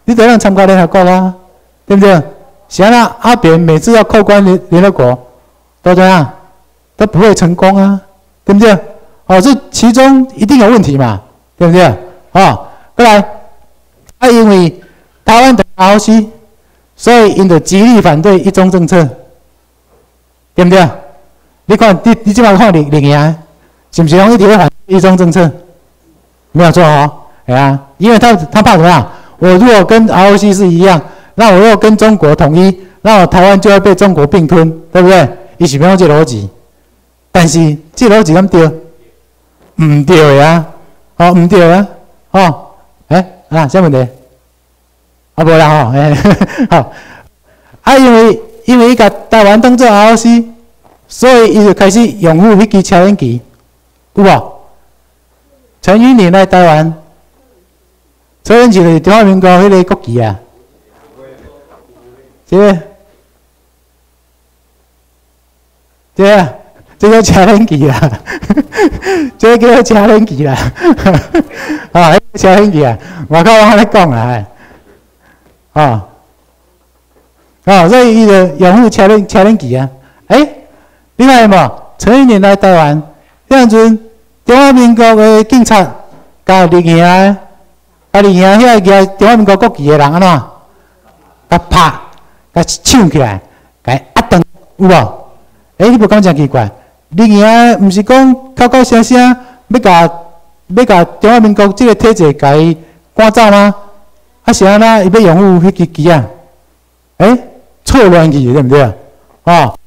你得让参加联合国啊，对不对？想那阿扁每次要扣关联联合国，都怎样？都不会成功啊，对不对？哦，这其中一定有问题嘛，对不对？啊，过来，他，因为台湾的 ROC 所以因就极力反对一中政策，对不对？你看，你你即摆看林林言，是不是讲一直反一中政策？没有错哦，哎呀，因为他他怕什么？我如果跟 ROC 是一样，那我又跟中国统一，那我台湾就要被中国并吞，对不对？伊是用这逻辑，但是这逻辑敢对？唔对呀，哦，唔对啊，哦，哎，啊，啥问题？啊，无啦吼，哎，好，啊，因为因为伊甲台湾当做 ROC，所以伊就开始拥护迄支超音机，有无？陈云林来台湾，超音机就是中华民国迄个国旗啊，是不？对啊，这个车轮机啦，这个叫车轮机啦，啊，车轮机啊，我靠，我安尼讲啊。啊，啊，所以伊就拥护车轮车轮机啊。哎，另外嘛，陈一年来台湾，迄阵中华民国的警察甲立行，甲立行遐个中华民国国旗的人安怎？甲拍，甲抢起来，甲压断，有无？哎，你无感觉奇怪？立行毋是讲口口声声要甲要甲中华民国即个体制甲伊赶走吗？啊，是安那伊要拥护迄支旗啊？诶，错乱去对毋对啊？哦，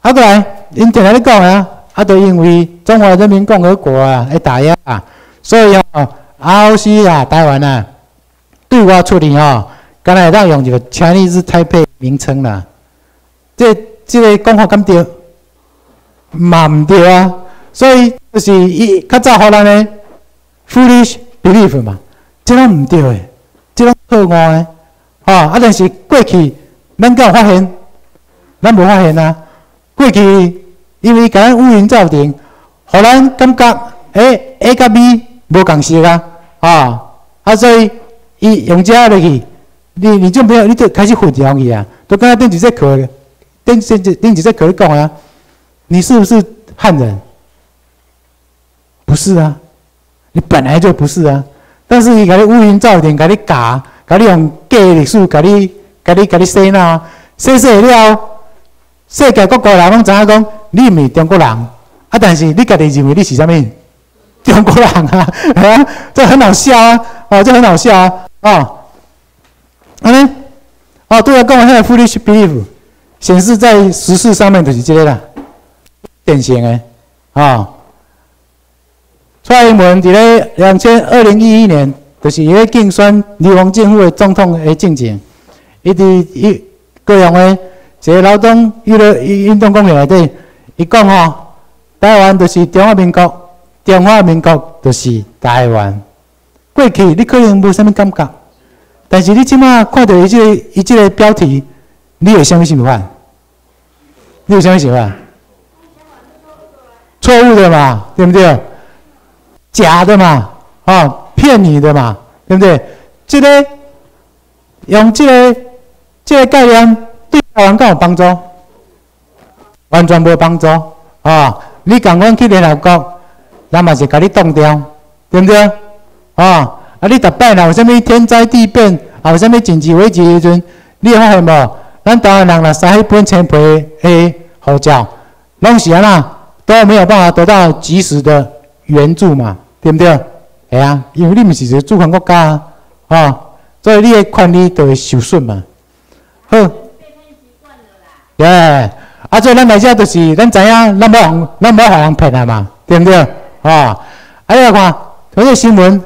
啊，过来，因定来咧讲啊，啊，都因为中华人民共和国啊，来打压啊，所以哦，ROC 啊，台湾啊，对外处理哦，敢若会当用一个 Chinese Taipei 名称啦。这这个讲法敢对？嘛毋对啊，所以就是伊较早互咱诶 foolish belief 嘛，即拢毋对诶。即种错误诶，吼！啊，但是过去咱敢有发现？咱无发现啊。过去因为甲咱乌云罩顶，互咱感觉诶 A 甲 B 无共色啊，啊！啊，所以伊用遮落去，你你就没有，你就开始混淆去啊。都刚刚顶一节课，顶顶顶一节课讲啊，你是不是汉人？不是啊，你本来就不是啊。但是伊甲你乌云罩顶，甲你教，甲你用假历史，甲你、甲你、甲你洗脑，洗洗了，世界各国人拢知影讲，你毋是中国人，啊，但是你家己认为你是啥物？中国人啊，啊，这很好笑啊，哦，这很好笑啊，哦，安尼，哦，对啊，讲完遐个 foolish belief，显示在时事上面就是这个啦，典型的，啊。蔡英文伫咧两千二零一一年，就是伊咧竞选李鸿政府的总统的进程，伊伫伊高雄的一个劳动娱乐运动公园内底，伊讲吼，台湾就是中华民国，中华民国就是台湾。过去你可能无啥物感觉，但是你即马看到伊即个伊即个标题，你有啥物想法？你有啥物想法？错误的嘛，对不对？假的嘛，啊，骗你的嘛，对不对？这个用这个这个概念对台湾更有帮助，完全无帮助啊！你赶快去联合国，那嘛是甲你冻掉，对不对？啊，啊，你逐摆若有啥物天灾地变，啊，有啥物紧急危机时阵，你发现无？咱台湾人若三一本千倍的护照，拢是安那都没有办法得到及时的援助嘛。对不对？系啊，因为你毋是一个主权国家啊，所以你的权利就会受损嘛。好，耶，啊，所以咱来遮就是咱知影，咱无咱无互人骗啊嘛，对不对？啊，啊，你来看，昨日新闻，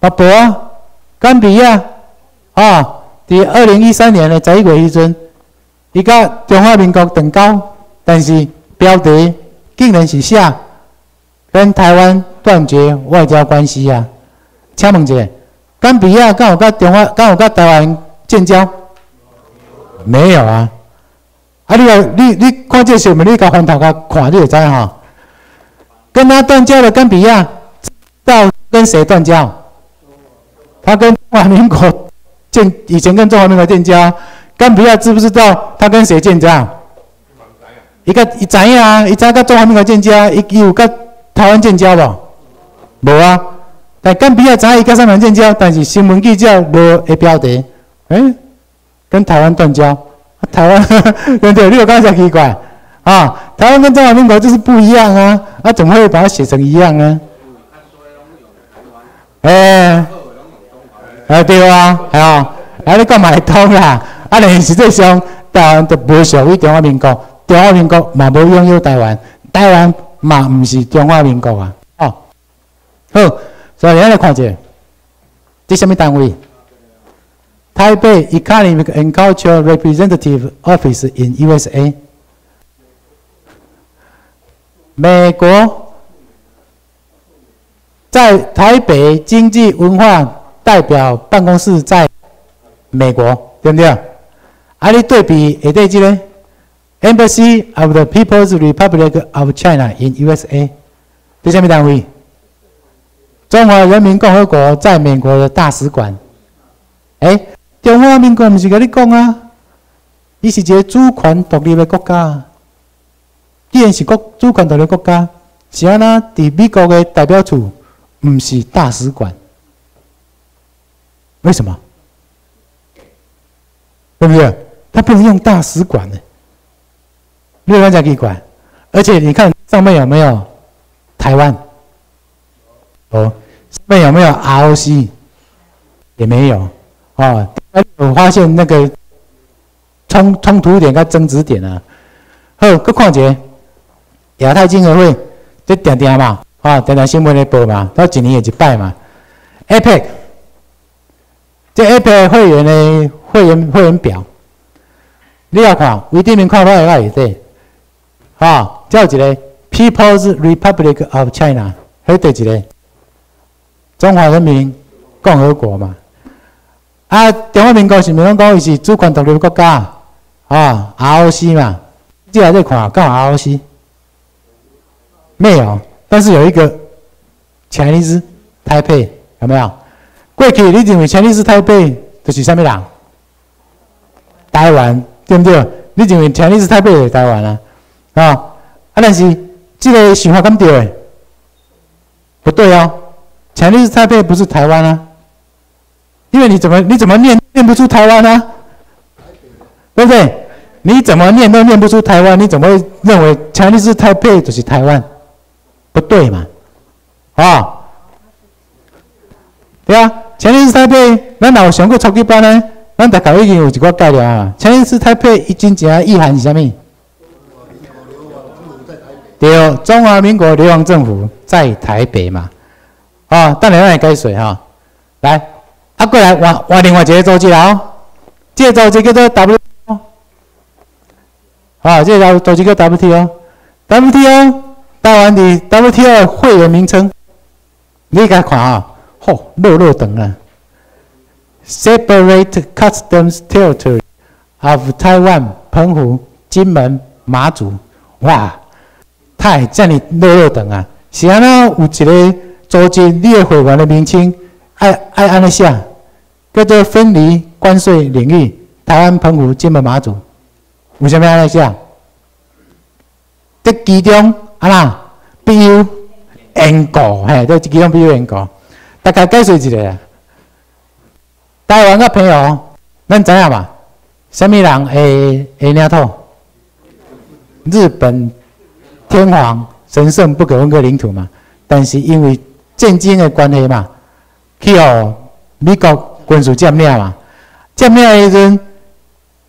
阿伯甘比亚啊，伫二零一三年的十一月时阵，伊甲中华民国断交，但是标题竟然是写。跟台湾断绝外交关系啊？请问一下，甘比亚敢有跟中华敢有跟台湾建交？没有啊！啊，你你你看这新闻，你甲翻头壳看，你就知哈。跟他断交的甘比亚，到跟谁断交？他跟中华民国建以前跟中华民国建交，甘比亚知不知道他跟谁建交？伊个伊知影啊，伊知甲中华民国建交，伊有甲。台湾建交无？无啊！但甘比亚知伊甲三人建交，但是新闻记者无会标题。诶，跟台湾断交，台湾 对不对？你有刚才奇怪啊？台湾跟中华民国就是不一样啊，啊，怎么会把它写成一样呢？哎，哎对啊，哎哦，哎你讲买通啦，啊，但实际上台湾都不属于中华民国，中华民国嘛无拥有台湾，台湾嘛唔是中华民国啊，哦，好，所以咱来看者，这什么单位？台北 Economic and Cultural Representative Office in USA，美国在台北经济文化代表办公室在美国，对不对？啊，你对比下底这个 Embassy of the People's Republic of China in USA，这什么单位？中华人民共和国在美国的大使馆，哎。中华民国毋是甲你讲啊，伊是一个主权独立的国家。既然是国主权独立国家，是安那伫美国的代表处毋是大使馆？为什么？对不对？他不能用大使馆呢？有人讲奇怪，而且你看上面有没有台湾？哦，上面有没有 ROC？也没有哦。我发现那个冲冲突点跟争执点啊，好，搁看者亚太经合会，这定定嘛，啊，定定新闻咧报嘛，到一年也一拜嘛。APEC，这 APEC 会员的会员会员表，你要看，为地名看法会在，啊，叫一个 People's Republic of China，还对一个中华人民共和国嘛。啊，中华民国是咪讲讲伊是主权独立国家啊？ROC 嘛，接下来再看，干嘛 ROC？没有，但是有一个 Chinese Taipei 有没有？过去你认为 Chinese Taipei 就是啥物人？台湾对不对？你认为 Chinese Taipei 是台湾啊？啊，啊，但是这个想法咁对？不对哦，Chinese Taipei 不是台湾啊。因为你怎么你怎么念念不出台湾呢？对不对？你怎么念都念不出台湾，你怎么认为强力是台北就是台湾？不对嘛？啊？对啊，强力是台北，咱哪有上过初级班呢？咱大概已经有一个概念啊。强力是台北一真正意涵是啥物？对，中华民国流亡政府在台北嘛。啊，等下咱来解说哈，来。啊，过来换换另外一个组织哦，这个组织叫做 W，啊，这个组织叫 WTO，WTO 台湾的 WTO 会员名称，你甲看啊，吼，落落长啊，Separate Customs Territory of Taiwan，澎湖、金门、马祖，哇，太这样落落长啊，是安那有一个组织，你的会员的名称爱爱安尼写。叫做分离关税领域，台湾、澎湖、金门、马祖，为什么要来写？这其中啊啦，比如英国，嘿，这其中比如英国，大概解释一下。台湾个朋友，恁知影嘛？什么人会会领土？日本天皇神圣不可分割领土嘛？但是因为战争的关系嘛，去哦美国。军事占领嘛，占领的时阵，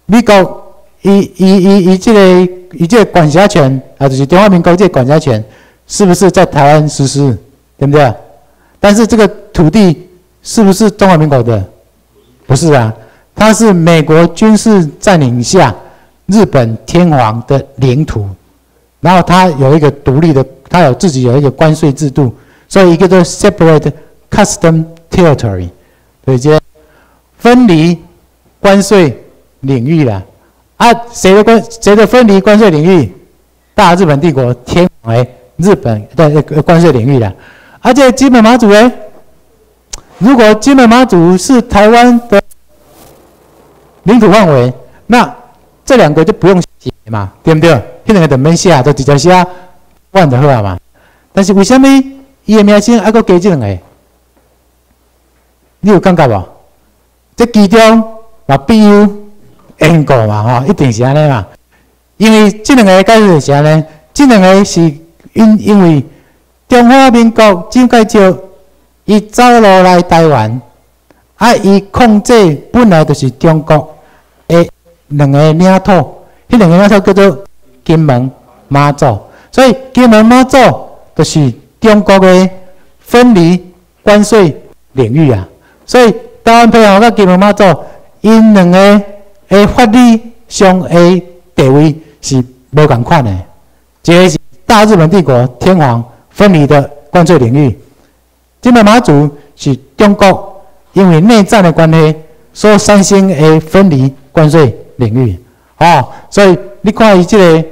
美国伊伊伊伊这个伊这个管辖权，啊，就是中华民国这个管辖权，是不是在台湾实施？对不对？但是这个土地是不是中华民国的？不是啊，它是美国军事占领下日本天皇的领土，然后它有一个独立的，它有自己有一个关税制度，所以一个叫 separate custom territory，对接。分离关税领域了啊？谁的关谁的分离关税领域？大日本帝国天为日本的关税领域了。而且金门马祖呢？如果金门马祖是台湾的领土范围，那这两个就不用写嘛，对不对？迄两个就免写，就直接写万就好啊嘛。但是为什么伊的名声还阁加这两个？你有感觉无？这其中嘛，必有因果嘛，吼，一定是安尼嘛。因为这两个解释是安尼，这两个是因因为中华民国蒋介石伊走落来台湾，啊，伊控制本来就是中国的两个领土，迄两个领土叫做金门、马祖，所以金门、马祖就是中国的分离关税领域啊。所以台湾配合甲金门、马祖，因两个的法律上的地位。是无共款的，一个是大日本帝国天皇分离的关税领域，金门马祖是中国因为内战的关系所产生的分离关税领域。哦，所以你看伊这个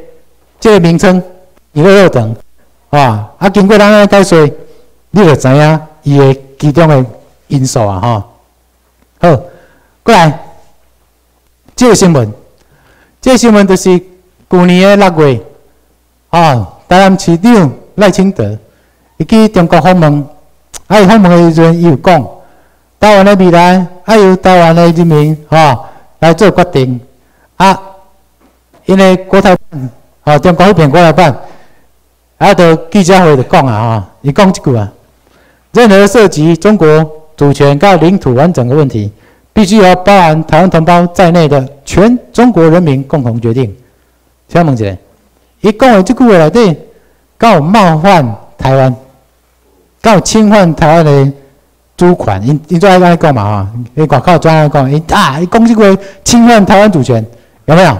这个名称一个二等，啊，啊，经过咱的解说，你就知影伊的其中的因素啊，吼。好，过来，这个新闻，这个新闻就是。去年的六月，啊，台南市长赖清德伊去中国访问，啊，伊访问的时阵，伊有讲，台湾的未来要由台湾的人民，吼来做决定。啊，因为国台办，吼中国那边过来办，啊，到记者会就讲啊，吼，伊讲一句啊，任何涉及中国主权跟领土完整的问题，必须由包含台湾同胞在内的全中国人民共同决定。请问一下，伊讲的这句话内底，有冒犯台湾，敢有侵犯台湾的主权？因因做爱安尼讲嘛啊？伊外口专爱讲，伊啊，伊讲这句话侵犯台湾主权，有没有？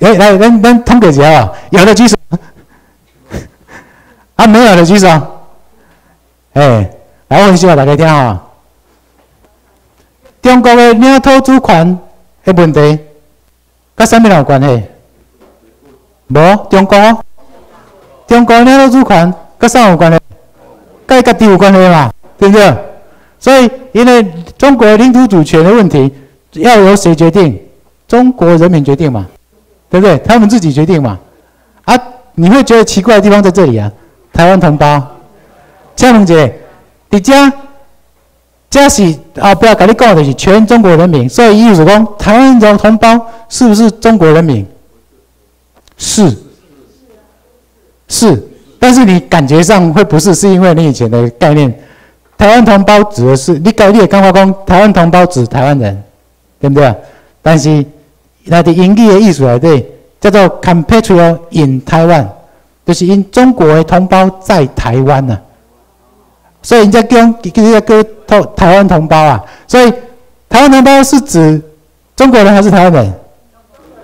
哎，来，咱咱通过一下哦，有的举手，啊，没有的举手。哎，来，我先话大家听哦。中国的领土主权的问题。跟什么有关系？无中国，中国领土主权跟啥有关系？跟家己有关系嘛，对不对？所以，因为中国领土主权的问题，要由谁决定？中国人民决定嘛，对不对？他们自己决定嘛。啊，你会觉得奇怪的地方在这里啊？台湾同胞，江龙姐，你家。这是啊，不要跟你讲的是全中国人民，所以意思讲，台湾的同胞是不是中国人民？是，是，但是你感觉上会不是，是因为你以前的概念，台湾同胞指的是你概念刚发讲，台湾同胞指台湾人，对不对？但是那的英语的意思来对，叫做 compatriot in Taiwan，就是因中国的同胞在台湾呢。所以人家跟跟人家跟台台湾同胞啊，所以台湾同胞是指中国人还是台湾人？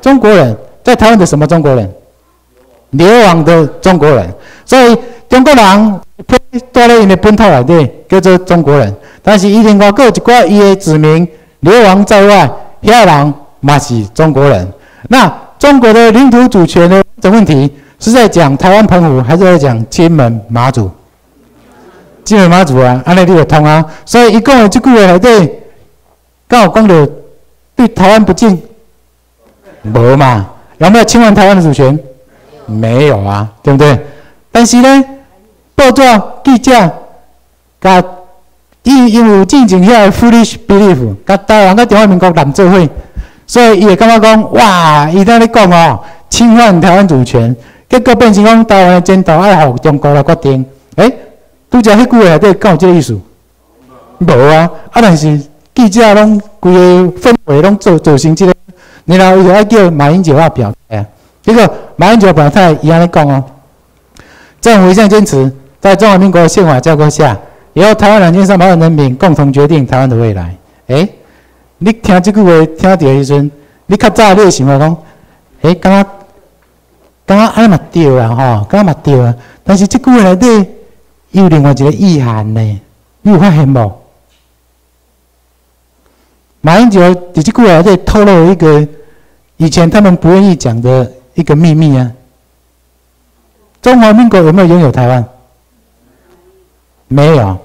中国人在台湾的什么中国人？流亡的中国人。所以中国人多了因的本土来的叫做中国人，但是伊另外各一寡伊的子民流亡在外，遐人嘛是中国人。那中国的领土主权的这问题是在讲台湾澎湖，还是在讲金门马祖？金门马祖啊，安尼你就通啊。所以伊讲的这句话内底，刚好讲到对台湾不敬，无嘛？有没有侵犯台湾的主权？没有啊，对不对？但是呢，报纸记者，甲因因为进行遐 foolish belief，甲台湾甲中华民国难做伙，所以伊会感觉讲，哇，伊在咧讲哦，侵犯台湾主权，结果变成讲台湾的前途爱互中国来决定，诶。拄则迄句话底敢有即个意思？无啊！啊，但是记者拢规个氛围拢做造成即个，然后伊就爱叫马英九要表态。结果马英九表态，伊安尼讲哦：政府一向坚持，在中华民国宪法架构下，由台湾两千三百万人民共同决定台湾的未来。诶，你听即句话听到时阵，你较早你会想法讲：诶，刚刚刚刚安尼嘛对啊，吼，刚刚嘛对啊。但是即句话内底。有另外一个意涵呢，你有发现无？马英九伫即句话内底透露一个以前他们不愿意讲的一个秘密啊。中华民国有没有拥有台湾？没有。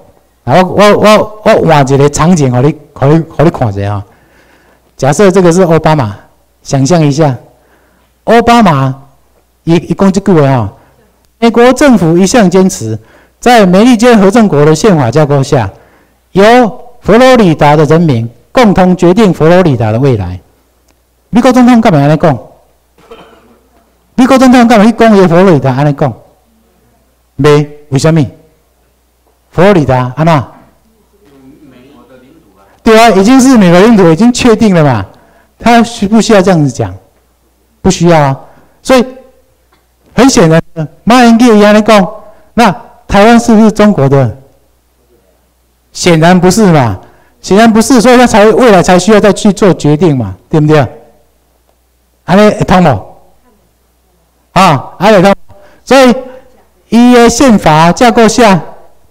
我我我我换一个场景，给你，给你，给你看一下啊。假设这个是奥巴马，想象一下，奥巴马一一共这句话啊，美国政府一向坚持。在美利坚合众国的宪法架构下，由佛罗里达的人民共同决定佛罗里达的未来。美国总统干嘛安尼讲？美国总统干嘛去讲伊佛罗里达安尼讲？没，为什么？佛罗里达安那？对啊，已经是美国领土，已经确定了嘛。他需不需要这样子讲？不需要啊。所以很显然，马英九一样的讲，那台湾是不是中国的？显然不是嘛，显然不是，所以他才未来才需要再去做决定嘛，对不对？安尼会通无？啊，安尼通。所以，伊的宪法架构下，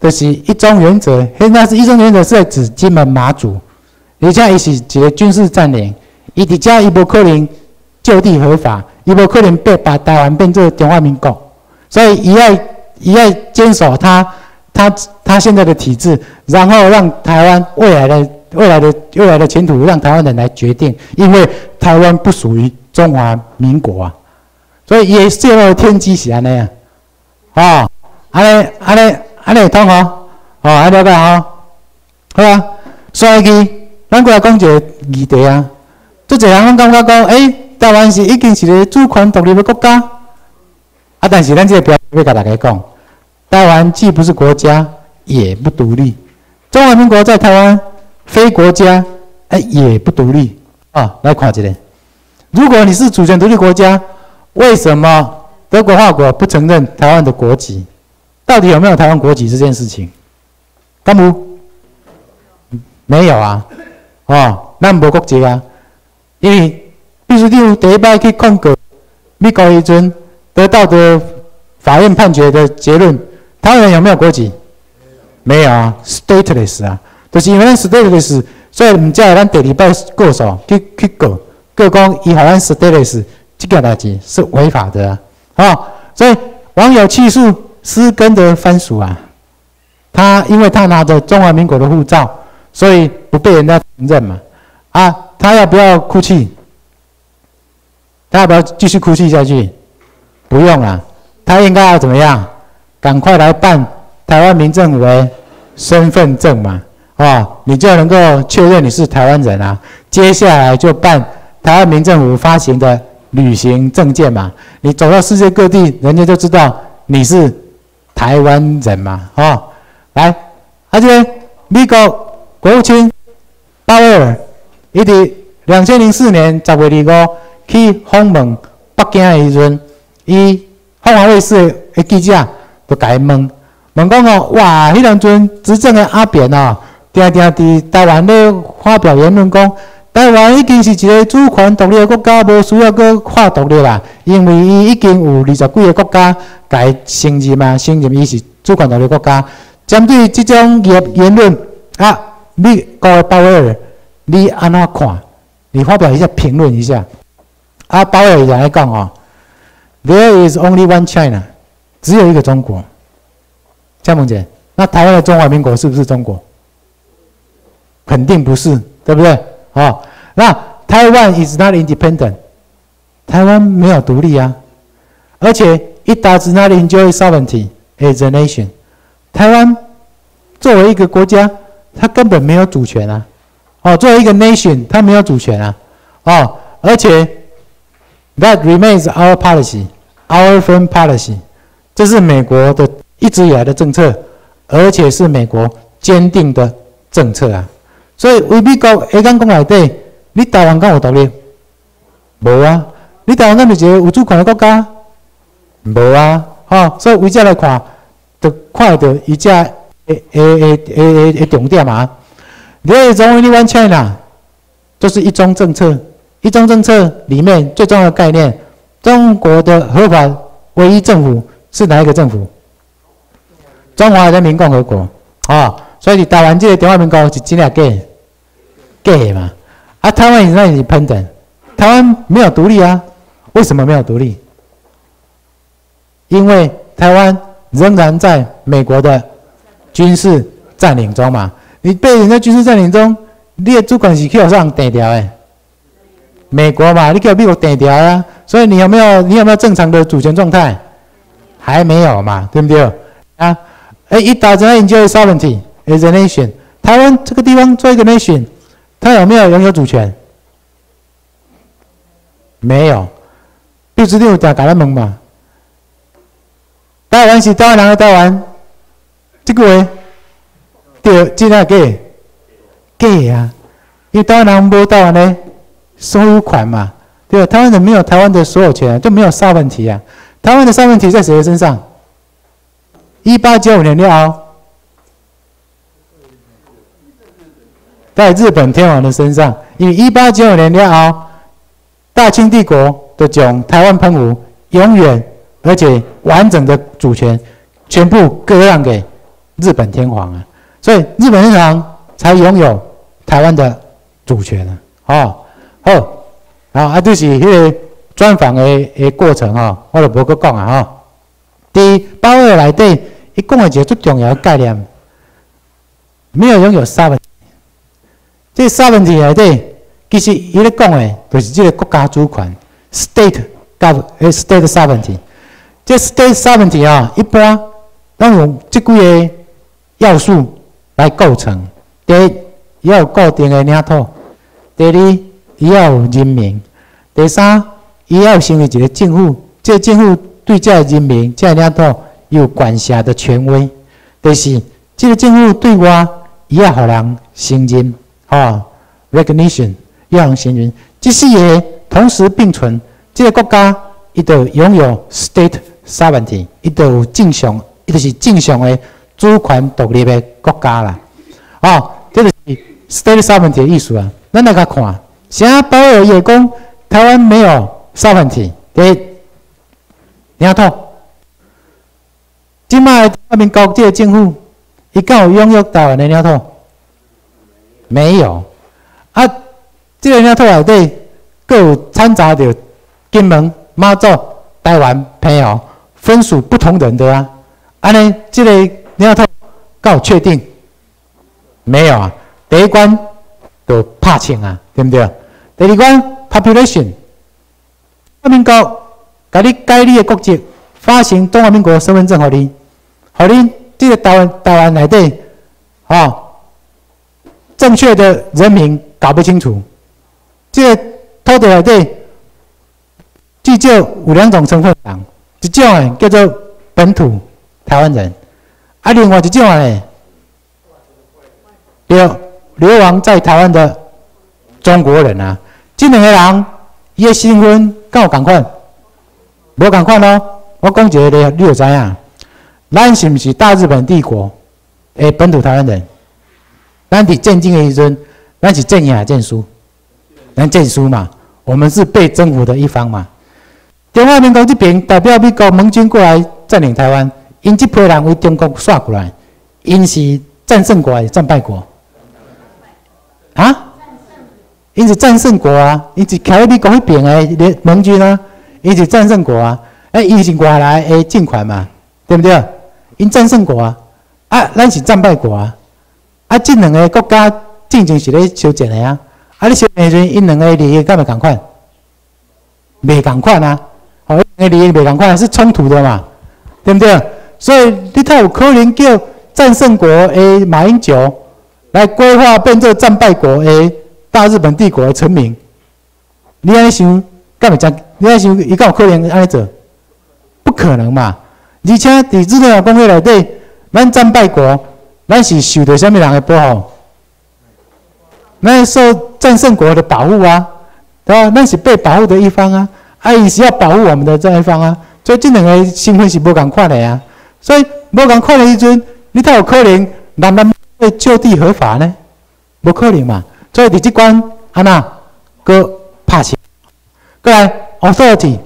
就是一中原则。现在是一中原则是指金门、马祖，而且伊是一个军事占领，伊伫遮伊无可能就地合法，伊无可能被把台湾变做中华民国，所以伊要伊要坚守他。他他现在的体制，然后让台湾未来的未来的未来的前途让台湾人来决定，因为台湾不属于中华民国啊，所以也泄露天机是安尼啊，哦，安尼安尼安尼通好，哦，安了解哈，好啊，所以咱过来讲一个议题啊，做侪人拢感觉讲，诶，台湾是已经是个主权独立的国家，啊，但是咱这个标要甲大家讲。台湾既不是国家，也不独立。中华民国在台湾非国家，哎，也不独立啊。来看一下，如果你是主权独立国家，为什么德国、法国不承认台湾的国籍？到底有没有台湾国籍这件事情？干不？没有啊。哦，那无国籍啊。因为秘书长第一摆去控告美国一尊得到的法院判决的结论。台湾人有没有国籍？没有啊，stateless 啊，就是因为 stateless，所以唔叫咱第二摆过手去去告，告讲伊台湾 stateless 这个代志是违法的啊。所以网友起诉斯根的番薯啊，他因为他拿着中华民国的护照，所以不被人家承认嘛。啊，他要不要哭泣？他要不要继续哭泣下去？不用了，他应该要怎么样？赶快来办台湾民政府的身份证嘛，啊，你就能够确认你是台湾人啊。接下来就办台湾民政府发行的旅行证件嘛，你走到世界各地，人家就知道你是台湾人嘛，啊，来，而且美国国务卿鲍威尔，伊伫两千零四年十月二五去访问北京的时阵，伊凤凰卫视的记者。都改问，问讲哦，哇！迄两阵执政的阿扁哦，定定伫台湾咧发表言论讲，台湾已经是一个主权独立的国家，无需要搁划独立啦，因为伊已经有二十几个国家改承认嘛，承认伊是主权独立国家。针对这种言言论啊，你各位鲍威尔，你安怎看？你发表一下评论一下。啊，鲍威尔来讲哦，There is only one China。只有一个中国，江萌姐，那台湾的中华民国是不是中国？肯定不是，对不对？哦，那台湾 is not independent，台湾没有独立啊，而且 it does not enjoy sovereignty as a nation。台湾作为一个国家，它根本没有主权啊，哦，作为一个 nation，它没有主权啊，哦，而且 that remains our policy，our firm policy。这是美国的一直以来的政策，而且是美国坚定的政策啊！所以为美国会讲讲内底，你台湾敢有独立？无啊！你台湾敢是一个有主权的国家？无啊！哈！所以为这来看，就看到伊只诶诶诶诶诶重点嘛。你要成为你完全啦，就是一中政策。一中政策里面最重要的概念，中国的合法唯一政府。是哪一个政府？中华人民共和国啊！所以你台湾这个中华民国是真的假假嘛？啊，台湾是那里喷的？台湾没有独立啊？为什么没有独立？因为台湾仍然在美国的军事占领中嘛。你被人家军事占领中，你的主管是去上顶掉的？美国嘛，你叫美国顶掉啊！所以你有没有你有没有正常的主权状态？还没有嘛，对不对？啊，哎，一打 n 研究 sovereignty as a nation，台湾这个地方做一个 nation，他有没有拥有主权？没有。六十六讲搞他问嘛？台湾是台湾人的台湾，这个位，对，真啊假？假啊！因为台湾人无台湾的所有权嘛，对吧？台湾人没有台湾的所有权，就没有杀问题啊。台湾的杀问题在谁的身上？一八九五年了，在日本天皇的身上，因为一八九五年了，大清帝国。的将台湾澎湖永远而且完整的主权全部割让给日本天皇啊，所以日本天皇才拥有台湾的主权啊。哦，好，好啊，就是迄个专访的的过程啊，我就无搁讲啊哈。第一，包二来对，一共的一个最重要的概念，没有拥有三分，这三分之内底，其实伊咧讲的，就是这个国家主权。State gov state sovereignty，这 state sovereignty 啊，一般当用这几个要素来构成。第一，要有固定的领土；第二，伊要有人民；第三，伊要成为一个政府。这政府对这人民、这领土有管辖的权威。第四，这个政府对我要互人信任，啊，recognition 要人信任。这四个同时并存。这个国家，伊就拥有 state sovereignty，伊就有正常，伊就是正常的主权独立的国家啦。哦，这就是 state sovereignty 的意思啊。咱来甲看，啥保尔也讲台湾没有 sovereignty，第一，领土。今麦台湾国这个政府，伊敢有拥有台湾的领土？没有。啊，这个领土内底，各有掺杂着。金门、妈祖、台湾、朋友，分属不同人的啊。安尼，这个你要透够确定？没有啊。第一关都怕清啊，对不对？第二关 population，中华民国给你改你的国籍，发行中华民国身份证给你，给你这个台湾台湾内底，啊，正确的人民搞不清楚，这个土地内底。至少有两种身份人，一种诶叫做本土台湾人，啊，另外一种诶，流流亡在台湾的中国人啊。这两个人伊诶身份敢有共款？无共款咯。我讲一个你你就知影，咱是毋是大日本帝国诶本土台湾人？咱伫战争的时阵，咱是战赢还战输？咱战输嘛，我们是被征服的一方嘛。中华民国这边代表美国盟军过来占领台湾，因这批人为中国刷过来，因是战胜国还是战败国？啊？因是战胜国啊！因是徛喺美国迄边的联盟军啊，因是战胜国啊！哎，因是过来的进款嘛，对不对？因战胜国啊！啊，咱是战败国啊！啊，这两个国家进前是咧修战的啊！啊，你修战时，因两个利益敢会共款？未共款啊！好，那利益未共款，是冲突的嘛，对不对？所以你太有可能叫战胜国的马英九来规划变做战败国的大日本帝国的臣民，你安尼想干嘛讲？你安尼想伊敢有可能安尼做？不可能嘛！而且伫日本公会内底，咱战败国，咱是受到什么人的保护？咱受战胜国的保护啊，对吧？咱是被保护的一方啊。啊，伊是要保护我们的这一方啊，所以这两个身份是无共款的啊。所以无共款的时阵，你才有可能慢慢会就地合法呢？无可能嘛。所以伫即关安那哥拍起，过来 authority，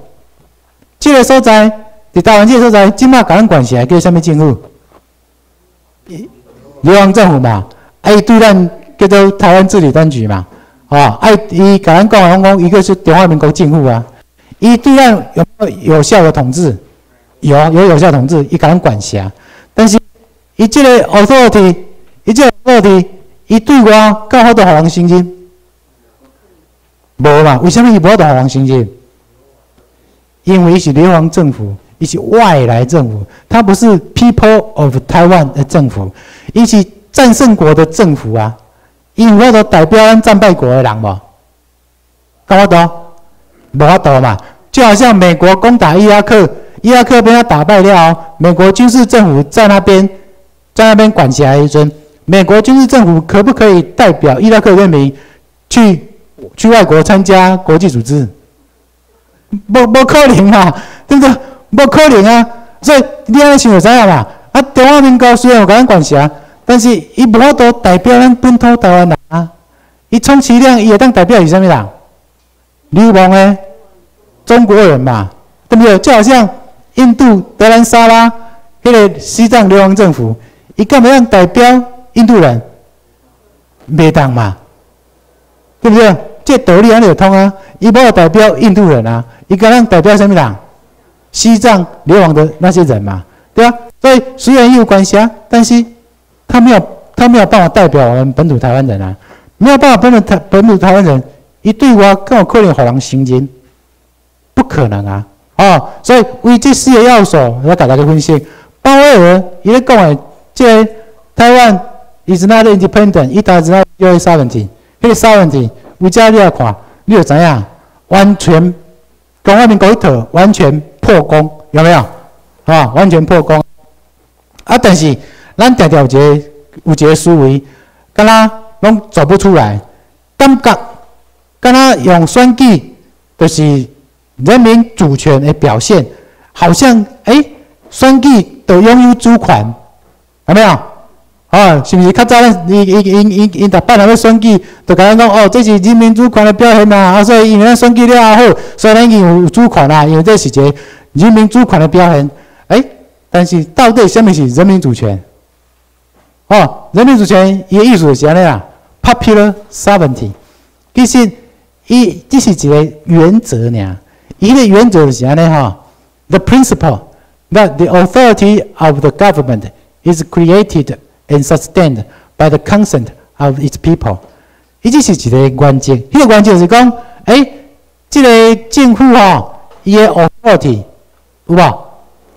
这个所在伫台湾这个所在，即马甲咱关系叫什么政府？流亡政府嘛。啊，伊对咱叫做台湾治理当局嘛。啊，啊，伊甲咱讲讲讲，一个是中华民国政府啊。伊对岸有没有有效的统治？有，有有效统治，伊敢管辖。但是，伊这个 authority，伊这个 authority，伊对我够好多好人信任？无嘛？为什么伊无好多好人信任？因为伊是流亡政府，伊是外来政府，他不是 people of Taiwan 的政府，伊是战胜国的政府啊。伊有法度代表战败国的人无？有法度？无法懂嘛？就好像美国攻打伊拉克，伊拉克被他打败了，美国军事政府在那边，在那边管辖一尊，美国军事政府可不可以代表伊拉克人民去去外国参加国际组织？无无可能嘛，对不对？无可能啊！所以你安尼想就知影嘛。啊，中华民国虽然有甲咱管辖，但是伊无法度代表咱本土台湾人啊。伊充其量伊会当代表是啥物人？流亡的中国人嘛，对不对？就好像印度德兰萨拉迄个西藏流亡政府，伊干嘛要代表印度人？袂当嘛，对不对？这道理安尼就通啊。伊无代表印度人啊，伊敢能代表啥物人？西藏流亡的那些人嘛，对吧？所以虽然有关系啊，但是他没有他没有办法代表我们本土台湾人啊，没有办法本土台本土台湾人，伊对我更有可能互人信任，不可能啊！哦，所以为这四个要素，我大家去分析。鲍威尔伊咧讲的，这台湾 is not independent，it does not use sovereignty，迄个 sovereignty，为遮你来看，你就知影，完全跟外面搞一套，完全破功，有没有？啊，完全破功。啊，但是咱条条有一个有一个思维，敢若拢走不出来，感觉敢若用选举就是人民主权的表现，好像诶，选举都拥有主权，有没有？啊，是毋是较早咧？伊伊伊伊伊逐摆若要选举，就甲咱讲哦，这是人民主权的表现啊！啊，所以因为咱选举了好，所以咱已经有主权啊，因为这是一个人民主权的表现，诶。但是到底什么是人民主权？哦，人民主权伊意思是啥呢？Popular sovereignty，其实伊这是一个原则呢。伊个原则是啥呢？哈，The principle that the authority of the government is created and sustained by the consent of its people。伊这是一个关键。迄个关键是讲，诶，这个政府哈，伊个 authority 有吧？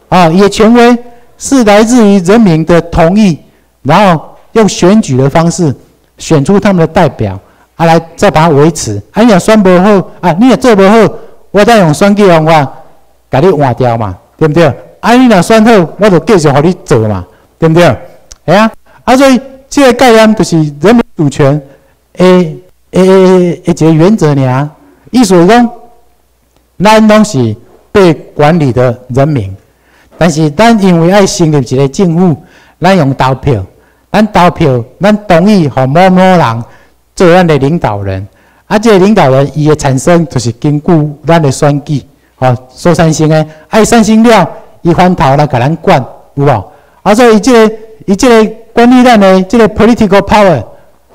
啊，也权威是来自于人民的同意，然后用选举的方式选出他们的代表，啊，来再把它维持。啊，你若选不好，啊，你若做不好，我再用选举方法给你换掉嘛，对不对？啊，你若选好，我就继续给你做嘛，对不对？哎呀，啊，所以这个概念就是人民主权诶诶诶一个原则呢。意思讲，咱拢是被管理的人民。但是，咱因为爱成立一个政府，咱用投票，咱投票，咱同意和某某人做咱的领导人。啊，这个领导人伊的产生就是根据咱的选举，吼，所产生的。爱产生了，伊翻头来甲咱管，有无？啊，所以这个，伊这个管理咱的这个 political power，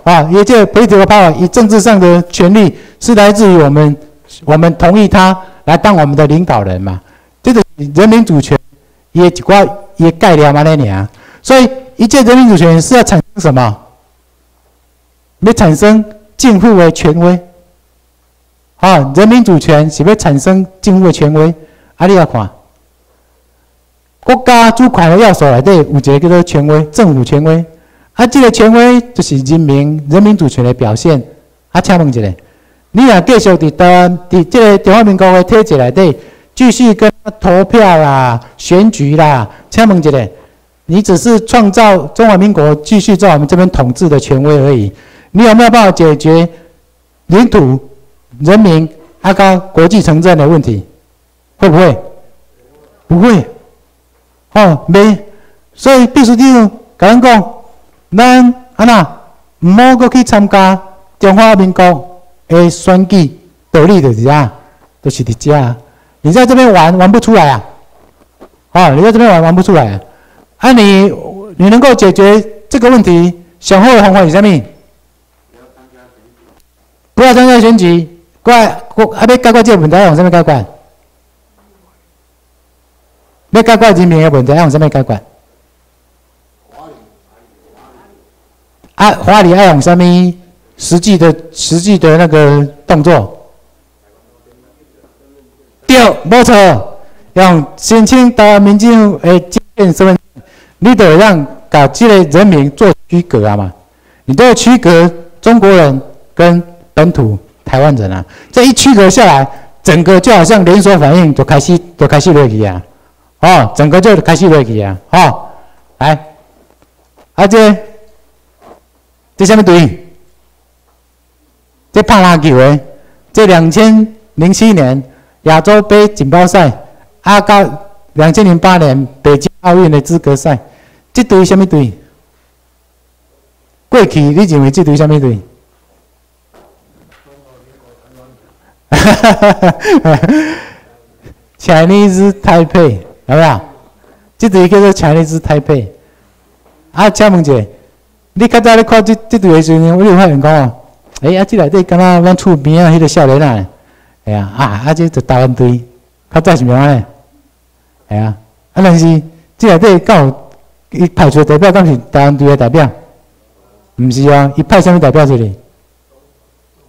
啊，伊这个 political power，以政治上的权利是来自于我们，我们同意他来当我们的领导人嘛？这个人民主权。也一寡也概念嘛那尔，所以一切人民主权是要产生什么？要产生政府的权威。啊，人民主权是要产生政府的权威。啊，你要看，国家主权的要素内底有一个叫做权威，政府权威。啊，这个权威就是人民人民主权的表现。啊，请问一下，你若继续伫当伫这个中华民国的体制内底？继续跟投票啦、选举啦，请问一下，你只是创造中华民国继续在我们这边统治的权威而已，你有没有办法解决领土、人民、阿高国际城镇的问题？会不会？不会。哦，没。所以必须得跟人讲，咱安那唔好过去参加中华民国的选举，道理就是啊，都是伫遮。你在这边玩玩不出来啊！啊，你在这边玩玩不出来。啊，啊你你能够解决这个问题，想后的方法是什么？不要参加选举。怪我还要解决这个问题，用什么解决？要解决人民的问题，要用什么解决？啊，华里爱用什么实际的、实际的那个动作？对，没错，让申请到民政诶证件身份，你得让搞这个人民做区隔啊嘛，你都要区隔中国人跟本土台湾人啊，这一区隔下来，整个就好像连锁反应，就开始就开始落去啊，哦，整个就开始落去啊，哦，来，啊这这什么队？这帕拉球的，这两千零七年亚洲杯锦标赛，啊到两千零八年北京奥运的资格赛，这队什么队？过去你认为这队什么队？哈哈哈哈哈！Chinese Taipei，有没有？这队叫做 Chinese Taipei。啊，请问者，你较早咧看这这队的时阵，我有发现讲哦，哎，啊，这内底敢若咱厝边啊，迄个少年啊，哎呀，啊，啊，这就台湾队，较早是咩呢？系啊，啊，但是这内底敢伊派出代表，敢是台湾队的代表？毋是啊，伊派什么代表出去？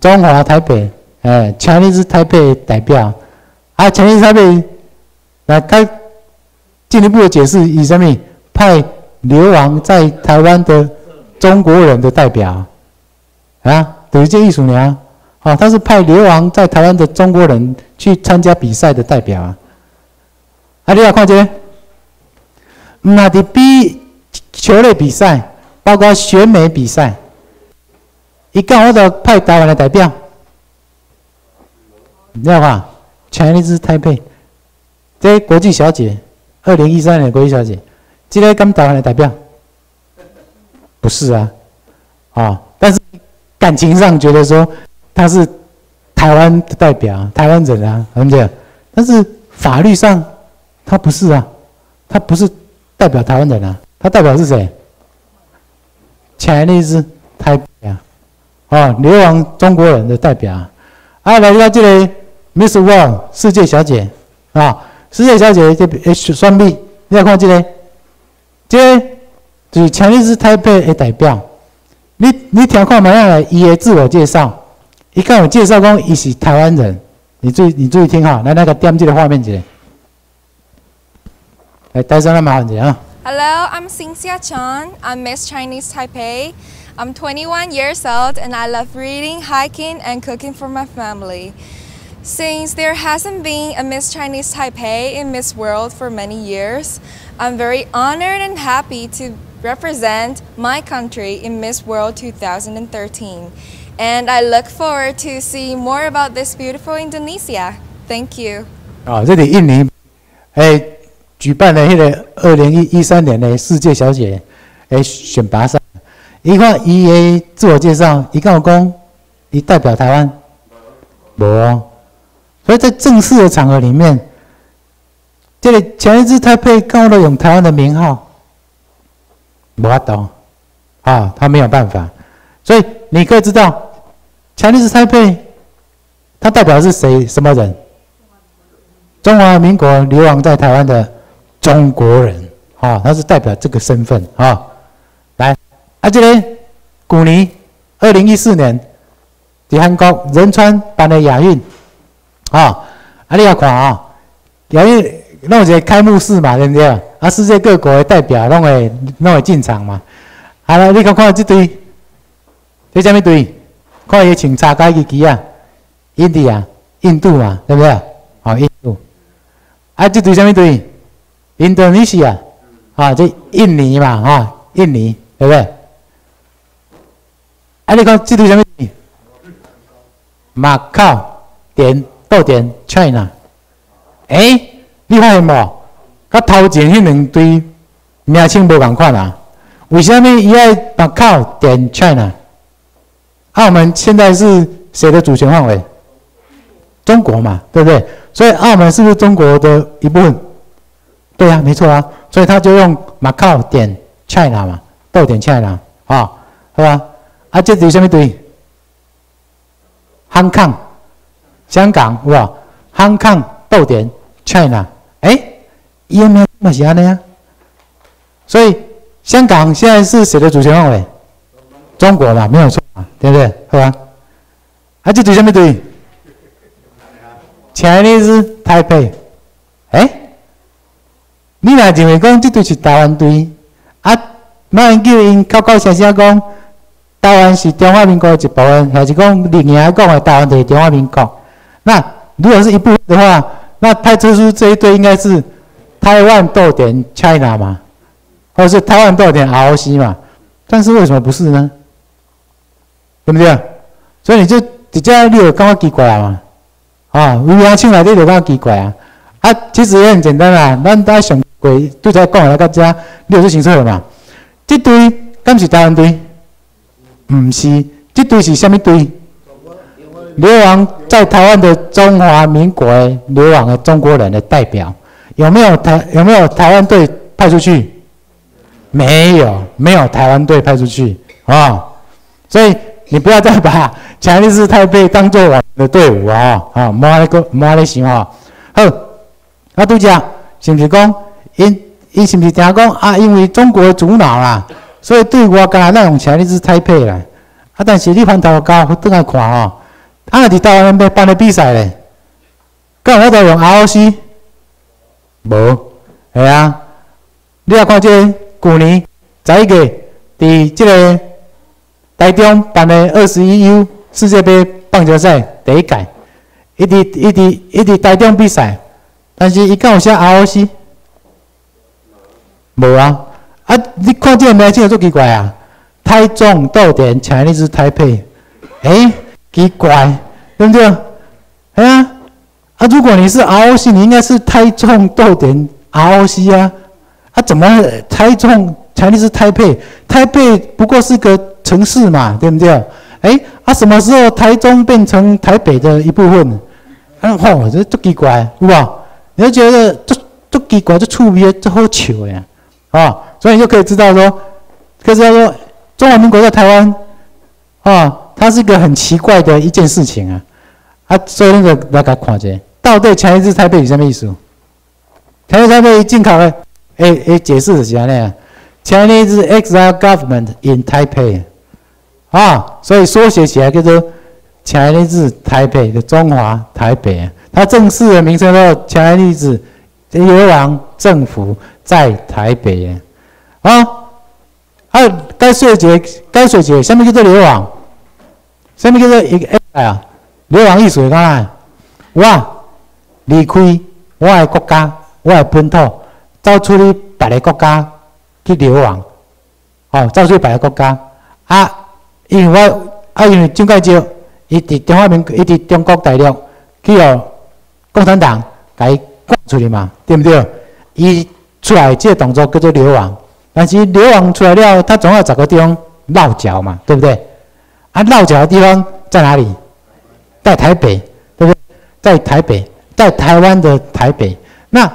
中华台北。哎，强力是台北代表，啊，强力是台北，来开进一步的解释，以什么派流亡在台湾的中国人的代表，啊，等于这艺术呢，啊，他是派流亡在台湾的中国人去参加比赛的代表啊，啊，你要看这，那的比球类比赛，包括选美比赛，一个我的派台湾的代表。你知道吧？Chinese Taipei，这国际小姐，二零一三年国际小姐，今天跟台湾的代表，不是啊，啊，感情上觉得说他是台湾的代表，台湾人啊，对不对？但是法律上他不是啊，他不是代表台湾人啊，他代表是谁？Chinese Taipei 啊，流亡中国人的代表啊，来到这里。Miss World 世界小姐啊，世界小姐这 H 双臂，你来看这个，这就是强力是台北的代表。你你听看嘛，样来伊的自我介绍，一看我介绍讲伊是台湾人，你注意你注意听哈，来那个点这个画面一来戴上那么好一啊。Hello, I'm Xingxia Chan. I'm Miss Chinese Taipei. I'm 21 years old and I love reading, hiking, and cooking for my family. Since there hasn't been a Miss Chinese Taipei in Miss World for many years, I'm very honored and happy to represent my country in Miss World 2013. And I look forward to see more about this beautiful Indonesia. Thank you. 啊，这里印尼，哎，举办了那个二零一一三年的世界小姐哎选拔赛，一看伊的自我介绍，伊跟我讲，伊代表台湾，无。所以在正式的场合里面，这里前一支他配高了用台湾的名号，我懂啊，他没有办法。所以你可以知道，前一支台配，他代表是谁？什么人？中华民国流亡在台湾的中国人啊，他是代表这个身份啊。来，啊，这里古尼，二零一四年在韩国仁川办的亚运。啊，啊，你要看啊，亚运弄一个开幕式嘛，对不对？啊，世界各国的代表拢会拢会进场嘛。好了，你看看这队，这什么队？看伊穿插加一旗啊，印度啊，印度嘛，对不对？哦，印度。啊，这队什么队？印度尼西亚，啊，这印尼嘛，哈，印尼，对不对？啊，你看这队什么队？马靠点。到点 China，哎，你发现无？甲头前迄两堆名称无共款啊？为什么伊爱把靠点 China？澳门现在是谁的主权范围？中国嘛，对不对？所以澳门是不是中国的一部分？对啊，没错啊。所以他就用马靠点 China 嘛，到点 China 啊，好吧？啊，这对什么对？Hong Kong。香港是吧？Hong Kong 逗点 China，哎，EMA 嘛是安尼啊？所以香港现在是谁的主权范围？中国嘛，没有错嘛，对不对？好吧？啊，这对什么对？Chinese Taipei，哎，你若认为讲这对是台湾队，啊，那叫因口口声声讲台湾是中华民国的一部分，还是讲历年来讲的台湾就是中华民国？那如果是一部分的话，那派出所这一队应该是台湾逗点 China 嘛，或者是台湾逗点 ROC 嘛？但是为什么不是呢？对不对？所以你就直接你有感觉奇怪嘛？啊，微妙性来你就感觉奇怪啊！啊，其实也很简单啦，咱在上过拄才讲的那个你有是清楚了嘛？这队敢是台湾队？不是，这队是什么队？流亡在台湾的中华民国流亡的中国人的代表，有没有台有没有台湾队派出去？没有，没有台湾队派出去啊！所以你不要再把强力士台北当做我们的队伍啊！啊，莫那个莫那行啊！好，啊，拄讲是不是讲因因是不是听讲啊？因为中国阻挠啦，所以对我讲那用强力士台北啦。啊，但是你翻头家倒来看哦。啊！伫台湾要办个比赛咧，敢有法度用 ROC？无，系啊！你啊看即个去年十一月伫即个台中办的二十一 U 世界杯棒球赛第一届，一直一直一直台中比赛，但是伊敢有写 ROC？无啊！啊！你看这名字足奇怪啊！台中豆点强力是台北诶奇怪，对不对？哎呀，啊！如果你是 ROC，你应该是台中豆点 ROC 啊！啊，怎么台中强力是台北？台北不过是个城市嘛，对不对？哎，啊，什么时候台中变成台北的一部分？啊，吼，这足奇怪，是吧？你就觉得足足奇怪，足趣味，足好笑呀！啊，所以你就可以知道说，可以知道说，中华民国在台湾，啊。它是一个很奇怪的一件事情啊！啊，所以那个大家看者，到底强一支台北是什么意思？强一支台北进考的，诶诶，解释是安尼啊，Chinese Exile Government in Taipei，啊，所以缩写起来叫做 Chinese 台北的中华台北，它正式的名称叫 Chinese 流亡政府在台北啊，啊，该税节该税节下面叫做流亡。什么叫做一个啊？流亡意思是讲我离开我的国家，我的本土，走出去别个国家去流亡，哦，走出去别个国家啊！因为我啊，因为蒋介石伊伫中华民，伊伫中国大陆去互共产党伊赶出去嘛，对不对？伊出来这个动作叫做流亡，但是流亡出来了，他总要找个地方落脚嘛，对不对？啊，落脚的地方在哪里？在台北，对不对？在台北，在台湾的台北。那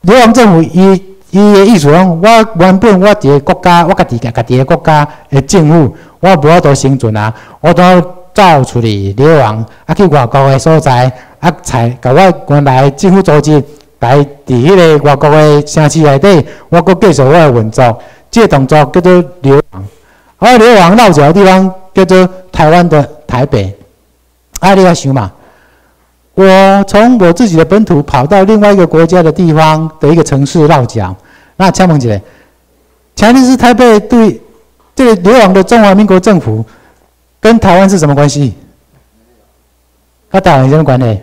流亡政府伊伊的意思讲，我原本我伫个国家，我家己家家己个国家的政府，我无法度生存啊，我都要走出去流亡，啊去外国的所在，啊才甲我原来政府组织来伫迄个外国的城市内底，我阁继续我的运作，这个动作叫做流亡。而流亡落脚的地方叫做台湾的台北。啊，你要想嘛，我从我自己的本土跑到另外一个国家的地方的一个城市落脚，那请问一下，强力是台北对这个流亡的中华民国政府跟台湾是什么关系？跟台湾有什么关系？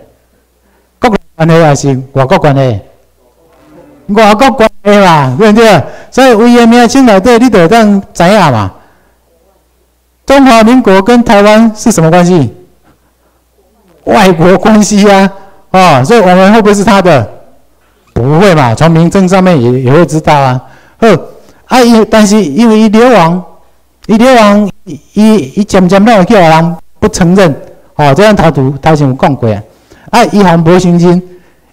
国关系还是外国关系？外国关系嘛，对不对？所以为个名称内底，你得当知影嘛。中华民国跟台湾是什么关系？外国关系呀，啊，所以我们会不会是他的？不会嘛，从名称上面也也会知道啊。呵，啊，因但是因为流亡，伊流亡，伊伊渐渐让叫人不承认，哦，这样头图头前有讲过啊。啊，伊还无信心，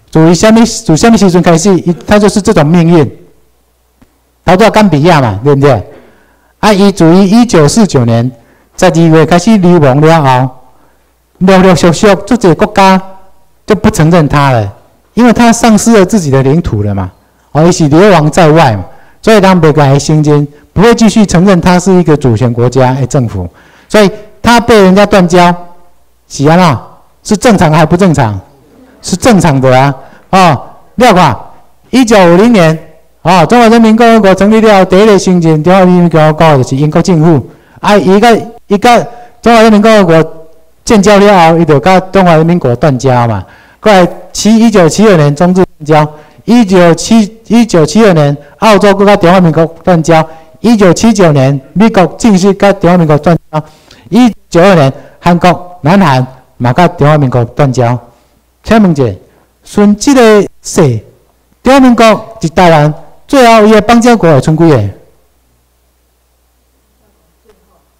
从什么从什么时阵开始，他就是这种命运。逃到冈比亚嘛，对不对？啊，伊于一九四九年。在二月开始流亡了后，陆陆续续，这些国家就不承认他了，因为他丧失了自己的领土了嘛，而且流亡在外嘛，所以他们不敢新建，不会继续承认他是一个主权国家诶政府，所以他被人家断交，喜安啊，是正常还不正常？是正常的啊，哦，廖广，一九五零年啊，中华人民共和国成立了第一个行政中华人民共和国就是英国政府。啊，一个伊甲中华人民共和国建交了后，伊就甲中华人民国断交嘛。过来七一九七二年中日断交，一九七一九七二年澳洲佮中华民国断交，一九七九年美国正式甲中华民国断交，一九二年韩国、南韩嘛甲中华民国断交。请问者，顺即个说，中华民国一台湾最后伊个邦交国会剩几个？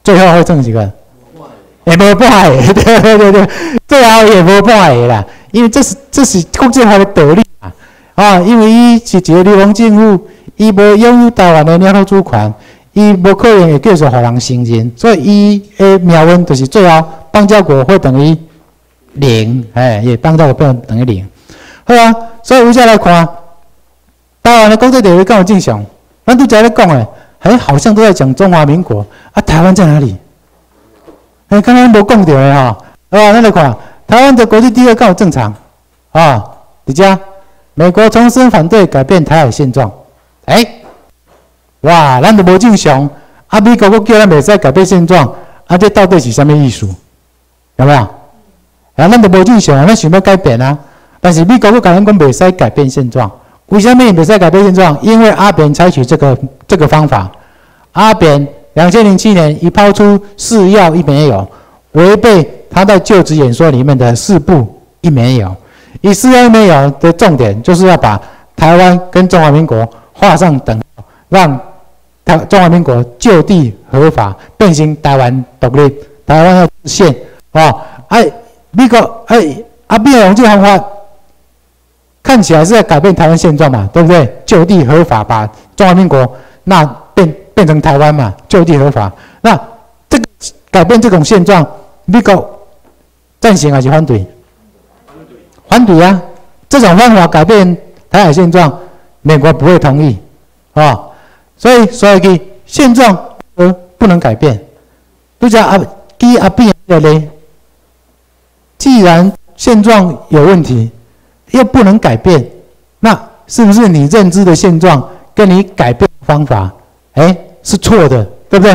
最后会剩几个？也无半个，对对对对，最后也无半个啦。因为这是这是国际化的道理嘛，啊，因为伊是一个流亡政府，伊无拥有台湾的领土主权，伊无可能会继续互人承认，所以伊的命运就是最后邦交国会等于零，哎，也邦交国变等于零。好啊，所以我再来看台湾的国际地位更有正常，咱拄则咧讲诶，哎，好像都在讲中华民国，啊，台湾在哪里？哎，刚刚无讲到诶吼，啊，咱来看。台湾的国际地位更正常啊！李佳，美国重申反对改变台海现状。哎，哇，咱都无正常，啊，美国国叫咱袂使改变现状，啊，这到底是什么意思？有没有？啊，咱都无正常，咱想要改变啊，但是美国国讲咱讲袂使改变现状，为什么袂使改变现状？因为阿扁采取这个这个方法，阿扁两千零七年一抛出四要一没有，违背。他在就职演说里面的四不一没有，以四要一没有的重点就是要把台湾跟中华民国画上等号，让台中华民国就地合法变成台湾独立，台湾要实现啊！哎，美国哎，阿扁用这方法看起来是在改变台湾现状嘛，对不对？就地合法把中华民国那变变成台湾嘛，就地合法。那这个改变这种现状，美国。赞成还是反对？反对啊！这种方法改变台海现状，美国不会同意啊！所以所以个现状呃不能改变。都讲阿基阿变的嘞，既然现状有问题，又不能改变，那是不是你认知的现状跟你改变的方法，哎是错的，对不对？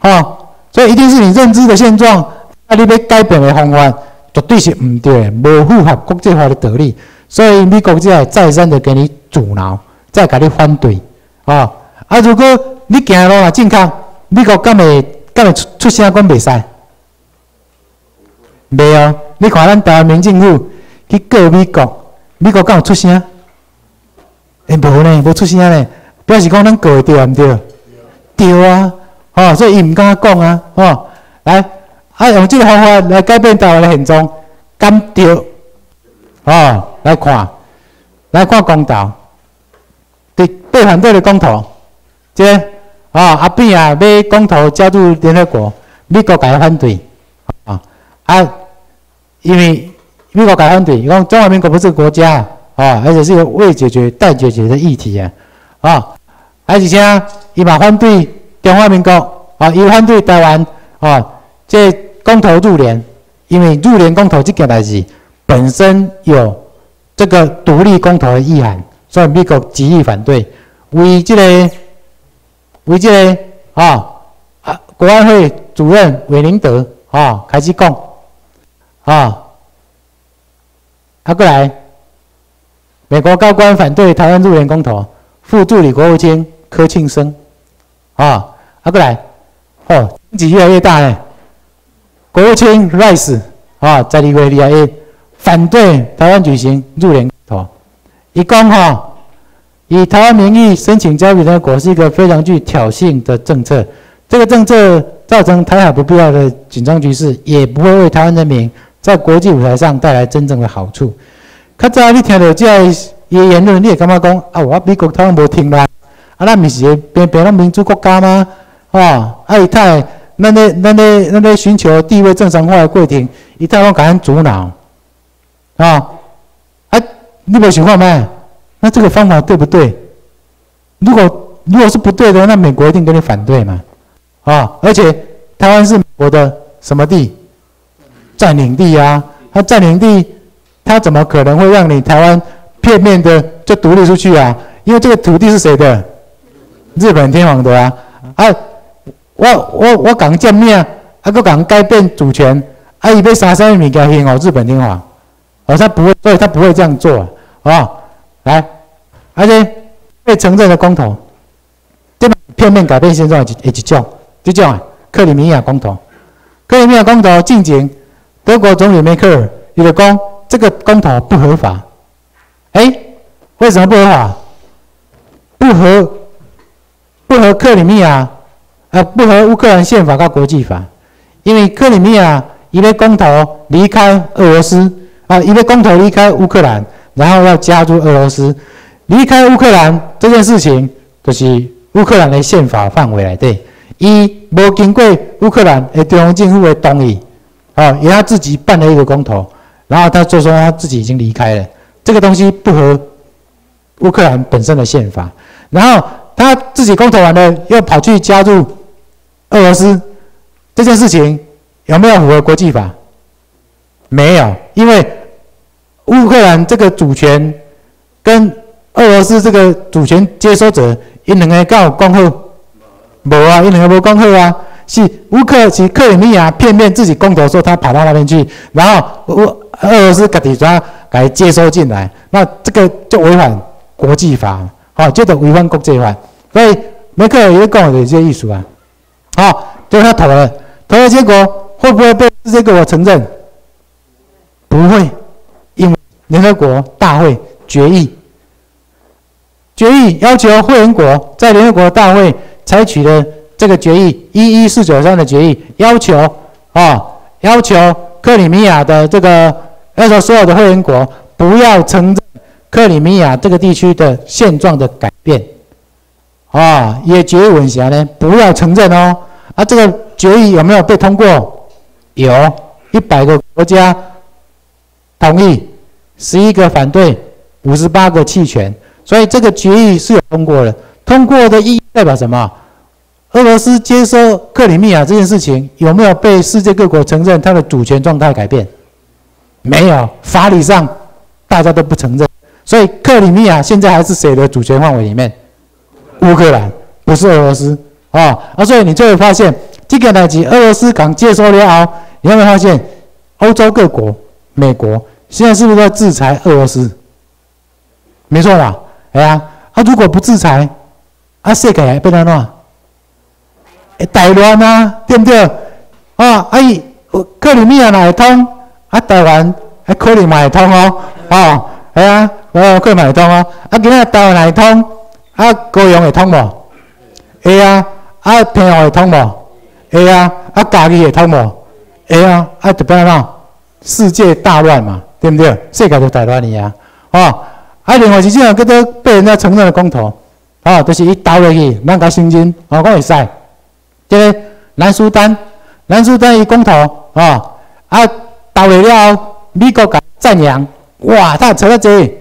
啊，所以一定是你认知的现状。啊！你要改变的方法绝对是毋对，无符合国际法的道理，所以美国才会再三的给你阻挠，再给你反对。啊！啊！如果你行路也健康，美国敢会敢会出出声讲袂使？袂哦！你看咱台湾民政府去告美国，美国敢有出声？诶，无呢，无出声呢，表示讲咱告会对毋对？对啊！哦，所以伊毋敢讲啊！哦，来。啊，用这个方法来改变台湾的现状，敢对？哦，来看，来看公道。对，被反对的公投，这啊阿扁啊，要公投加入联合国，美国改反对，啊啊，因为美国改反对，伊讲中华民国不是国家啊，而且是个未解决待解决的议题啊，啊，而且像伊嘛反对中华民国啊，伊反对台湾啊，这。公投入联，因为入联公投这件代志本身有这个独立公投的意涵，所以美国极力反对。为这个，为这个啊啊，国安会主任韦林德啊开始讲啊，他过来，美国高官反对台湾入联公投，副助理国务卿柯庆生啊，他过来，哦，年纪越来越大呢。国务卿 Rice 啊，在立委里啊，反对台湾举行入联投。一讲哈，以台湾名义申请加入联合国是一个非常具挑衅的政策。这个政策造成台海不必要的紧张局势，也不会为台湾人民在国际舞台上带来真正的好处。较早你听到这伊言论，你也感觉讲啊，我美国台湾无听啦，啊，咱毋是变变咱民主国家吗？啊，啊，伊太。那那那那那那寻求地位正常化的过程，一旦我给人阻挠，啊，啊，你没想过吗？那这个方法对不对？如果如果是不对的，那美国一定跟你反对嘛，啊，而且台湾是美国的什么地？占领地啊，他占领地，他怎么可能会让你台湾片面的就独立出去啊？因为这个土地是谁的？日本天皇的啊！啊，我我我讲见面，啊，个讲改变主权，啊，伊要杀啥物件先哦，日本天皇，哦，他不会，所以他不会这样做啊！来，而且被承认的公投，对吧？片面改变现状，一一种，就这样，克里米亚公投，克里米亚公投进行，德国总理梅克尔伊就讲这个公投不合法，哎，为什么不合法？不合。不合克里米亚，呃，不合乌克兰宪法跟国际法，因为克里米亚因为公投离开俄罗斯，啊，因为公投离开乌克兰，然后要加入俄罗斯，离开乌克兰这件事情，就是乌克兰的宪法范围来对，伊无经过乌克兰的地方政府的同意，啊，也他自己办了一个公投，然后他就说他自己已经离开了，这个东西不合乌克兰本身的宪法，然后。他自己公投完了，又跑去加入俄罗斯，这件事情有没有符合国际法？没有，因为乌克兰这个主权跟俄罗斯这个主权接收者，因两个告公后，无啊，因两个无公后啊，是乌克是克里米亚片面自己公投说他跑到那边去，然后俄俄罗斯给底抓来接收进来，那这个就违反国际法。好，这个违反国际法，所以梅克尔也讲的这些意思啊。好，就他投了，投了结果会不会被世界各国承认？不会，因为联合国大会决议，决议要求会员国在联合国大会采取的这个决议一一四九三的决议，要求啊，要求克里米亚的这个要求所有的会员国不要承认。克里米亚这个地区的现状的改变，啊，也决议文辖呢，不要承认哦。啊，这个决议有没有被通过？有一百个国家同意，十一个反对，五十八个弃权，所以这个决议是有通过的。通过的意义代表什么？俄罗斯接收克里米亚这件事情有没有被世界各国承认？它的主权状态改变？没有，法理上大家都不承认。所以克里米亚现在还是谁的主权范围里面？乌克兰，不是俄罗斯啊！啊，所以你就会发现，这个代志，俄罗斯刚接收了后，你有没有发现，欧洲各国、美国现在是不是在制裁俄罗斯？没错吧？哎呀，啊，如果不制裁，啊，世界还变哪弄？哎，台湾啊，对不对？啊，哎，克里米亚哪会通？啊，台湾还可能买通哦，啊，哎呀。哦，可以买通哦。啊，今日台湾会通，啊，高雄会通无？会啊。啊，平阳会通无？会啊。啊，嘉义会通无？会啊。啊，就变哪？世界大乱嘛，对不对？世界就大乱去啊。哦，啊，另外是这样，叫做被人家承认的公投，哦，就是伊投落去，咱甲承认，哦，讲会使。即个南苏丹，南苏丹伊公投，哦，啊，投落了，美国甲赞扬，哇，他扯得济。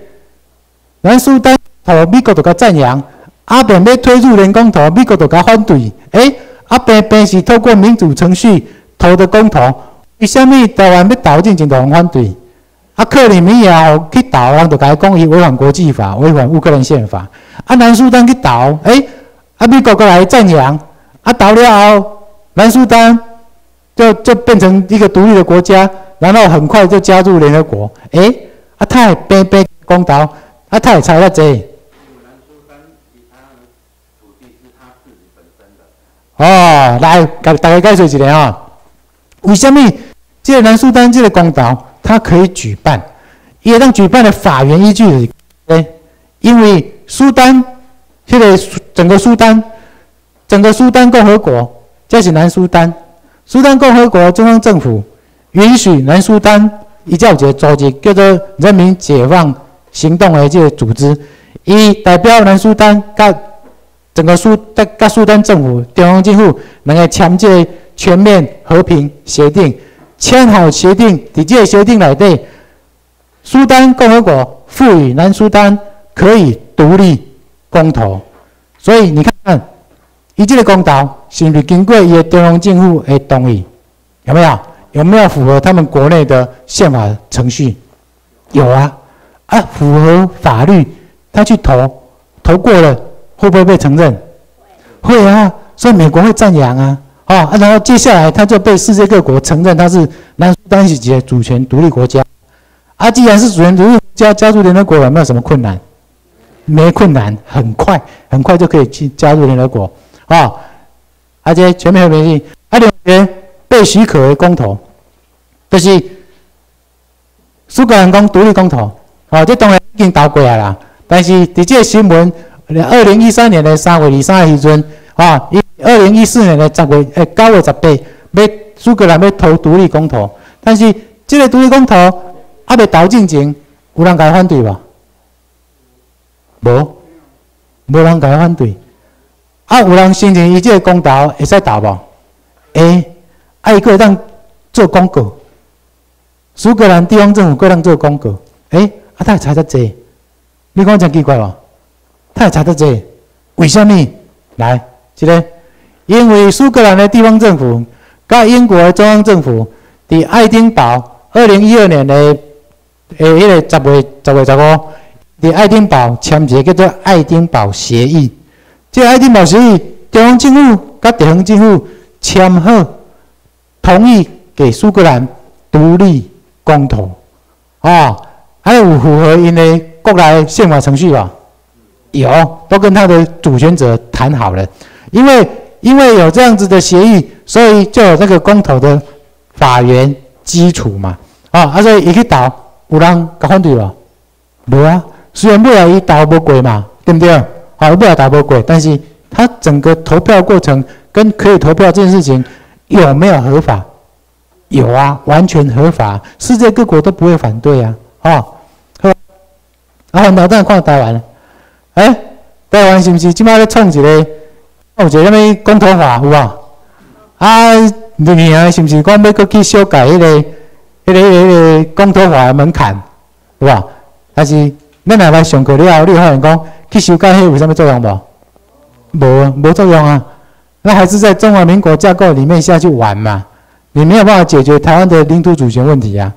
南苏丹投美国就甲赞扬，阿扁要推入人工投，美国就甲反对。诶，阿扁扁是透过民主程序投的公投，为虾米台湾要投进前就反对？啊，克里米亚去投，人就甲伊讲伊违反国际法，违反乌克兰宪法。啊，南苏丹去投，诶，啊，美国过来赞扬，啊，投了后，南苏丹就就变成一个独立的国家，然后很快就加入联合国。诶，啊，他还白白公道。啊，他也猜了这。哦，来，给大家解释一下啊。为什么这个南苏丹这个公道，它可以举办？也当举办的法源依据是，哎，因为苏丹，这个整个苏丹，整个苏丹共和国，这是南苏丹。苏丹共和国中央政府允许南苏丹一叫一个组织，叫做人民解放。行动的这个组织，伊代表南苏丹甲整个苏甲甲苏丹政府、中央政府能够签这全面和平协定，签好协定，伫这个协定内底，苏丹共和国赋予南苏丹可以独立公投，所以你看看，伊这个公投是不是经过伊的中央政府的同意？有没有？有没有符合他们国内的宪法程序？有啊。啊，符合法律，他去投，投过了，会不会被承认？会啊，所以美国会赞扬啊，啊，然后接下来他就被世界各国承认他是南苏丹一级主权独立国家。啊，既然是主权独立国家，加入联合国有没有什么困难？没困难，很快很快就可以去加入联合国啊！而且全面和平性，啊，两边被许可为公投，就是苏格兰公独立公投，哦，这当然已经倒过来了。但是伫这个新闻，二零一三年的三月二三的时阵，啊，二零一四年的十月诶九月十八，要苏格兰要投独立公投，但是这个独立公投还未投进前，有人甲反对无？无，无人甲反对。啊，有人申请伊这个公投会使投无？会，啊，伊个当做广告。苏格兰地方政府个当做广告。诶，啊，他会查得济？你讲真奇怪无？他会查得济？为什么？来，一个，因为苏格兰的地方政府甲英国的中央政府伫爱丁堡二零一二年的诶，迄个十月十月十五。伫爱丁堡签一个叫做《爱丁堡协议》，这《爱丁堡协议》中央政府甲地方政府签好，同意给苏格兰独立公投，啊，还有符合因的国内宪法程序吧？有，都跟他的主权者谈好了。因为因为有这样子的协议，所以就有这个公投的法源基础嘛，啊，啊，所以一去投，有人甲反对无？无啊。虽然不来伊投无过嘛，对不对？好，不来投无过，但是他整个投票过程跟可以投票这件事情有没有合法？有啊，完全合法，世界各国都不会反对啊，啊，好，啊，脑袋看台湾，哎，台湾是不是即摆咧创一个，有一个什么公投法有啊？啊，你啊，是不是讲要搁去修改迄个、迄个、迄个公投法的门槛，是吧？还是？恁若来上课了后，你发现讲去修改迄个有啥物作用无？无，无作用啊！那还是在中华民国架构里面下去玩嘛？你没有办法解决台湾的领土主权问题啊！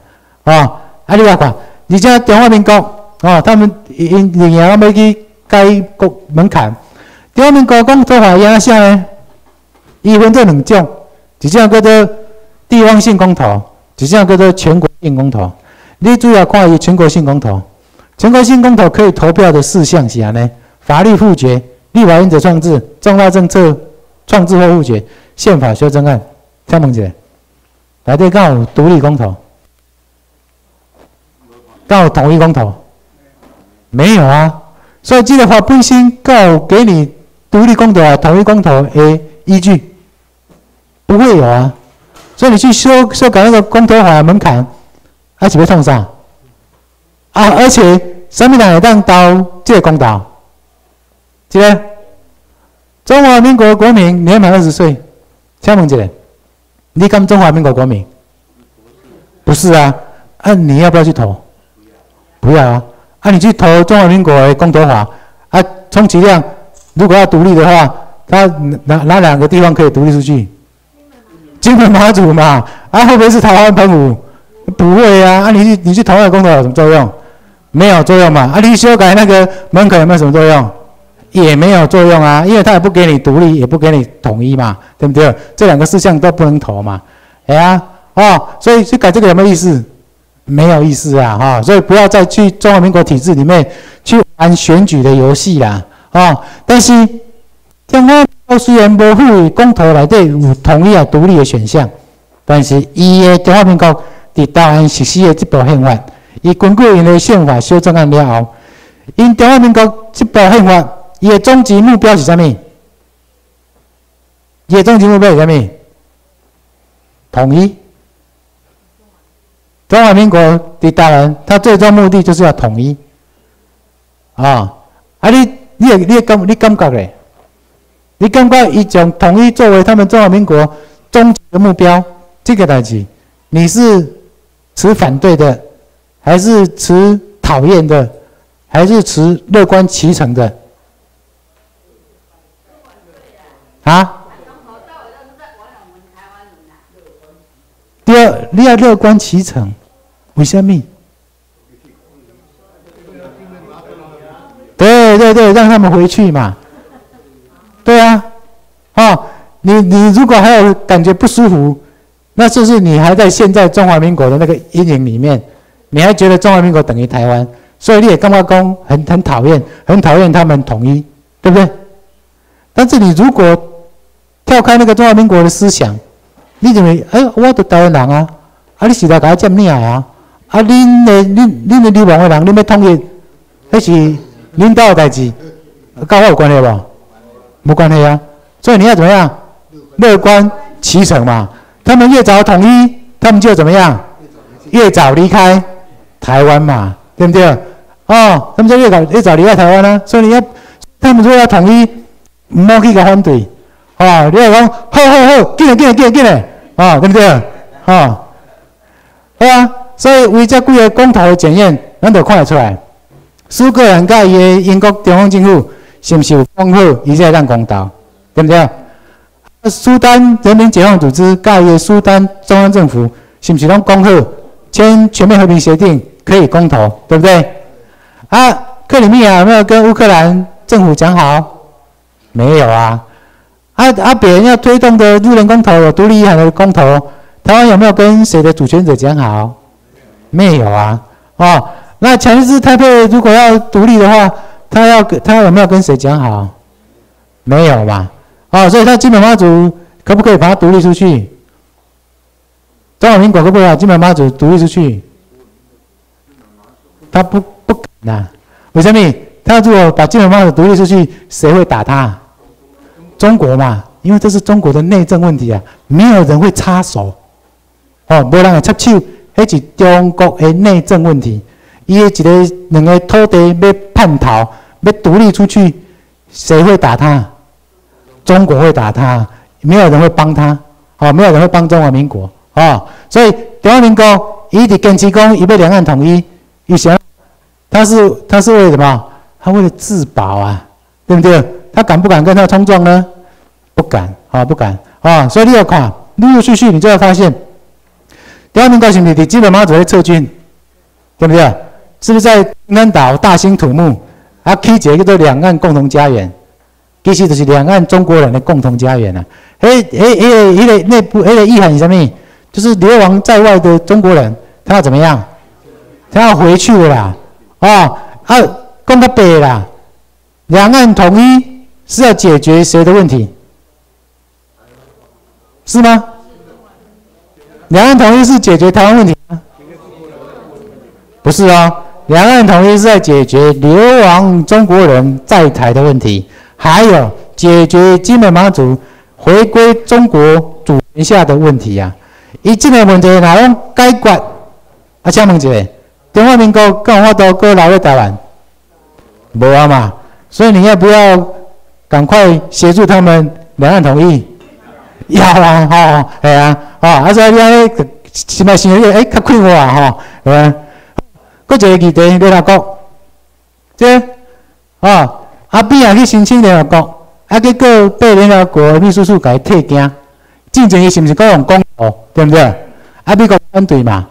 啊，啊，你来看，而且中华民国啊，他们因仍然要去改国门槛。中华民国讲做法影啥呢？一分做两种，一种叫做地方性公投，一种叫做全国性公投。你主要看伊全国性公投。全国性公投可以投票的事项是啥呢？法律复决、立法原则创制、重大政策创制或误解、宪法修正案。张萌姐，来对刚好独立公投，刚好统一公投，没有啊。所以这个法本身告给你独立公投啊、统一公投诶依据，不会有啊。所以你去修修改那个公投法的门槛，还是会创上？啊！而且，什么人会当投这个公投？这个中华民国国民年满二十岁，请问一下，你敢中华民国国民？不是啊！啊，你要不要去投？不要啊！啊，你去投中华民国的公投法啊，充其量如果要独立的话，他哪哪两个地方可以独立出去？金门、马祖嘛？啊，会不会是台湾澎湖？不会啊！啊，你去你去投那个公投有什么作用？没有作用嘛？啊，你修改那个门槛有没有什么作用？也没有作用啊，因为他也不给你独立，也不给你统一嘛，对不对？这两个事项都不能投嘛。哎呀，哦，所以去改这个有没有意思？没有意思啊，哈！所以不要再去中华民国体制里面去玩选举的游戏啦，啊！但是中华民国虽然无赋予公投内底有统一啊独立的选项，但是伊的中华民国伫台湾实施的这部宪法。伊根据因的宪法修正案了后，因中华民国这部宪法，伊的终极目标是啥物？伊的终极目标是啥物？统一。中华民国的台湾，它最终目的就是要统一。啊，啊你你你感你感觉咧？你感觉伊将统一作为他们中华民国终极的目标，这个代志，你是持反对的？还是持讨厌的，还是持乐观其成的？啊？第二，你要乐观其成，为什么？对对对，让他们回去嘛。对啊，哦，你你如果还有感觉不舒服，那就是你还在现在中华民国的那个阴影里面，你还觉得中华民国等于台湾，所以你也干嘛讲很很讨厌，很讨厌他们统一，对不对？但是你如果跳开那个中华民国的思想，你认为哎，我都台湾人啊，啊，你时代给他接命啊，啊，恁的恁恁的流亡的人，恁要统一，那是领导的代志，跟我有关系不？没关系啊。所以你要怎么样？乐观其成嘛。他们越早统一，他们就怎么样？越早离开台湾嘛，对不对？哦，他们就越早越早离开台湾啊。所以你要，他们说要统一，唔好去个反对，啊，你要讲好好好，进来进来进来进来，啊，对不对？啊，好啊。所以为这几个公投的检验，咱就看得出来，苏格兰甲伊个英国中央政府是毋是有讲好，伊才让公投，对不对？苏丹人民解放组织甲伊个苏丹中央政府是毋是拢讲好签全面和平协定可以公投，对不对？啊，克里米亚有没有跟乌克兰政府讲好？没有啊。啊啊，别人要推动的入人公投、有独立银行的公投，台湾有没有跟谁的主权者讲好？没有啊。哦，那强制台北如果要独立的话，他要他有没有跟谁讲好？没有吧。哦，所以他基本妈祖可不可以把它独立出去？中华民国可不可以把基本妈祖独立出去？他不不敢呐。为什么？他如果把基本妈祖独立出去，谁会打他？中国嘛，因为这是中国的内政问题啊，没有人会插手。哦，没人会插手，那是中国的内政问题。伊的一个两个土地要叛逃，要独立出去，谁会打他？中国会打他，没有人会帮他，哦，没有人会帮中华民国，哦，所以中华民国一直坚持讲，一被两岸统一，以前他是他是为了什么？他为了自保啊，对不对？他敢不敢跟他冲撞呢？不敢，啊，不敢，啊，所以你要看，陆陆续续你就会发现，中华民国是不是基本马祖会撤军，对不对？是不是在南岛大兴土木，啊，起一个叫做两岸共同家园？其实就是两岸中国人的共同家园啊！诶诶诶，迄个内部迄个意涵是什么？就是流亡在外的中国人，他要怎么样？他要回去啦！啊啊，讲到白啦，两岸统一是要解决谁的问题？是吗？两岸统一是解决台湾问题吗？不是啊，两岸统一是在解决流亡中国人在台的问题。还有解决金门马祖回归中国主权下的问题呀！一这个问题哪样解决？啊，请问一下，中华民国跟我都过来台湾，无啊嘛？所以你要不要赶快协助他们两岸统一？要啊！吼，系啊！吼，啊所以你安尼，是咪想要诶较快活啊？吼，是吧？搁一个议题，联合国，这啊。阿扁也去申请联合国，啊，结果被联合国秘书处给退件。之前伊是毋是讲用公投，对毋对？啊，美国反对嘛，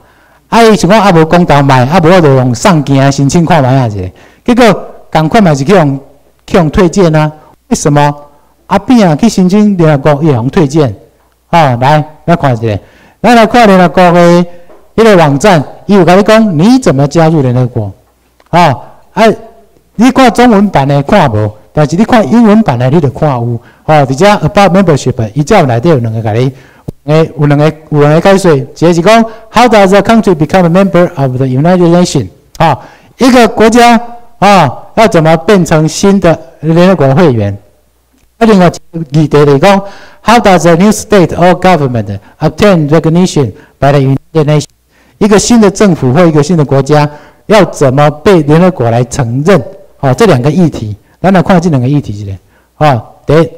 啊，伊想讲啊无公投卖，啊无我就用送件申请看卖下子。结果赶快嘛是去用去用推荐啊？为什么？阿扁啊去申请联合国也用推荐？哦，来来看一下，咱来看联合国的一个网站，伊有甲你讲你怎么加入联合国？哦，啊。你看中文版的看无，但是你看英文版的你就看有。哦，直接 about membership，伊只有内底有两个甲你，诶，有两个有两个解说，一个是讲 How does a country become a member of the United Nations？啊，一个国家啊，要怎么变成新的联合国会员？另外议题来讲，How does a new state or government obtain recognition by the United Nations？一个新的政府或一个新的国家要怎么被联合国来承认？哦，这两个议题，咱来看这两个议题是咧。哦，第一，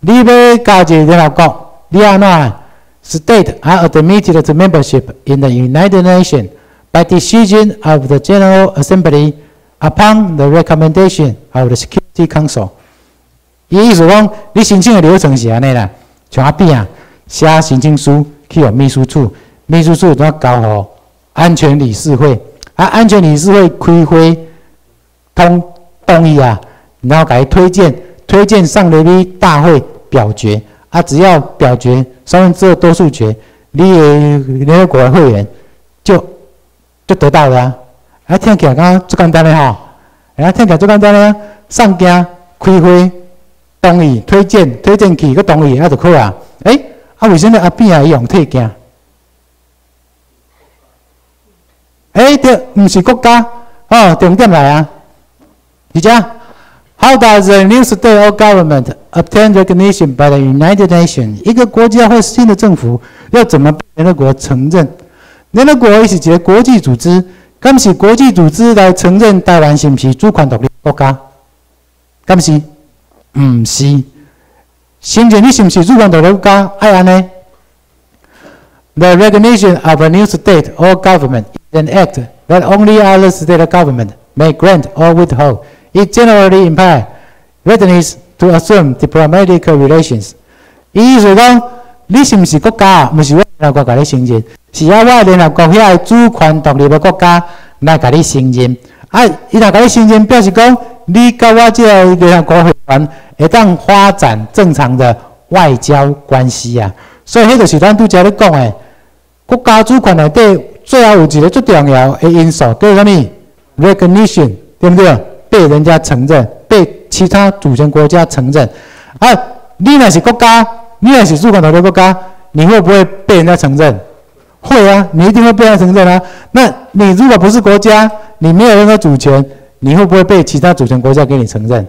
你要加入联合国，你安怎 state are admitted to membership in the United Nations by decision of the General Assembly upon the recommendation of the Security Council。伊意思讲，你申请的流程是安尼啦，像阿扁啊，写申请书去予秘书处，秘书处要交予安全理事会，啊，安全理事会开会。通同意啊，然后给推荐，推荐上联的大会表决啊，只要表决三分之二多数决，你联合国的会员就就得到了啊！啊，听起来刚刚最简单的哈，啊，听起来最简单的，上京开会同意推荐，推荐去个同意啊就可啊。哎，啊，为什么阿扁也用退件？哎，对，不是国家哦，重点来啊！你讲，How does a new state or government obtain recognition by the United Nations？一个国家或新的政府要怎么被联合国承认？联合国是一个国际组织，敢是国际组织来承认台湾是不是主权独立国家？敢是？唔是。承认你是不是主权独立国家？爱安呢？The recognition of a new state or government is an act that only other state government may grant or withhold. It generally implies readiness to assume diplomatic relations. 意思讲，你是毋是国家？毋是我联合国甲你承认，是要我联合国遐主权独立的国家来甲你承认。啊，伊若甲你承认，表示讲你甲我这个联合国会员会当发展正常的外交关系啊。所以，迄就是咱拄则咧讲诶，国家主权内底最后有一个最重要的因素，叫啥物？recognition，对毋对？被人家承认，被其他主权国家承认。啊，你若是国家，你若是主权独立国家，你会不会被人家承认？会啊，你一定会被人家承认啊。那你如果不是国家，你没有任何主权，你会不会被其他主权国家给你承认？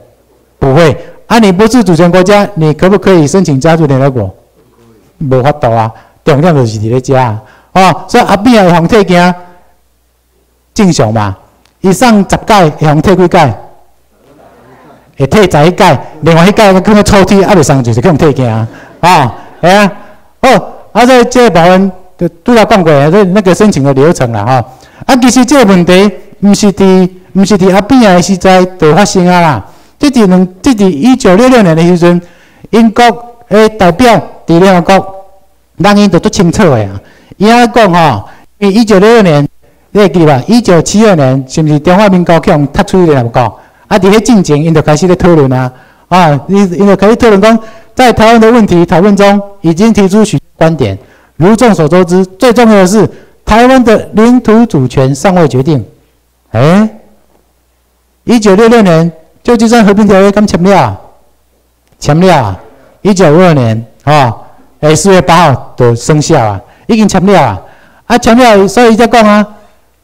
不会。啊，你不是主权国家，你可不可以申请加入联合国？无法度啊，重点就是伫咧遮啊。哦，所以阿扁会互退件正常嘛？伊上十届会互退几届？会退十一届，另外一届可能抽屉还未上就是互退件啊。哦，系啊。哦，啊，在这部分就拄才讲过这那个申请的流程啦。吼，啊，其实这个问题毋是伫毋是伫阿扁的时代就发生啊啦。这伫两这伫一九六六年的时阵，英国诶代表伫联合国，人伊都足清楚的啊。伊阿讲吼，伊一九六六年，你会记吧？一九七二年是毋是中华民国去互踢出联合国？啊，伫迄进前，因就开始咧讨论啊。啊，因因就开始讨论讲，在台湾的问题讨论中，已经提出许多观点。如众所周知，最重要的是，台湾的领土主权尚未决定。哎，一九六六年旧金山和平条约刚签了，签了。一九五二年啊，诶，四月八号就生效啊。已经签了啊，啊签了，所以再讲啊，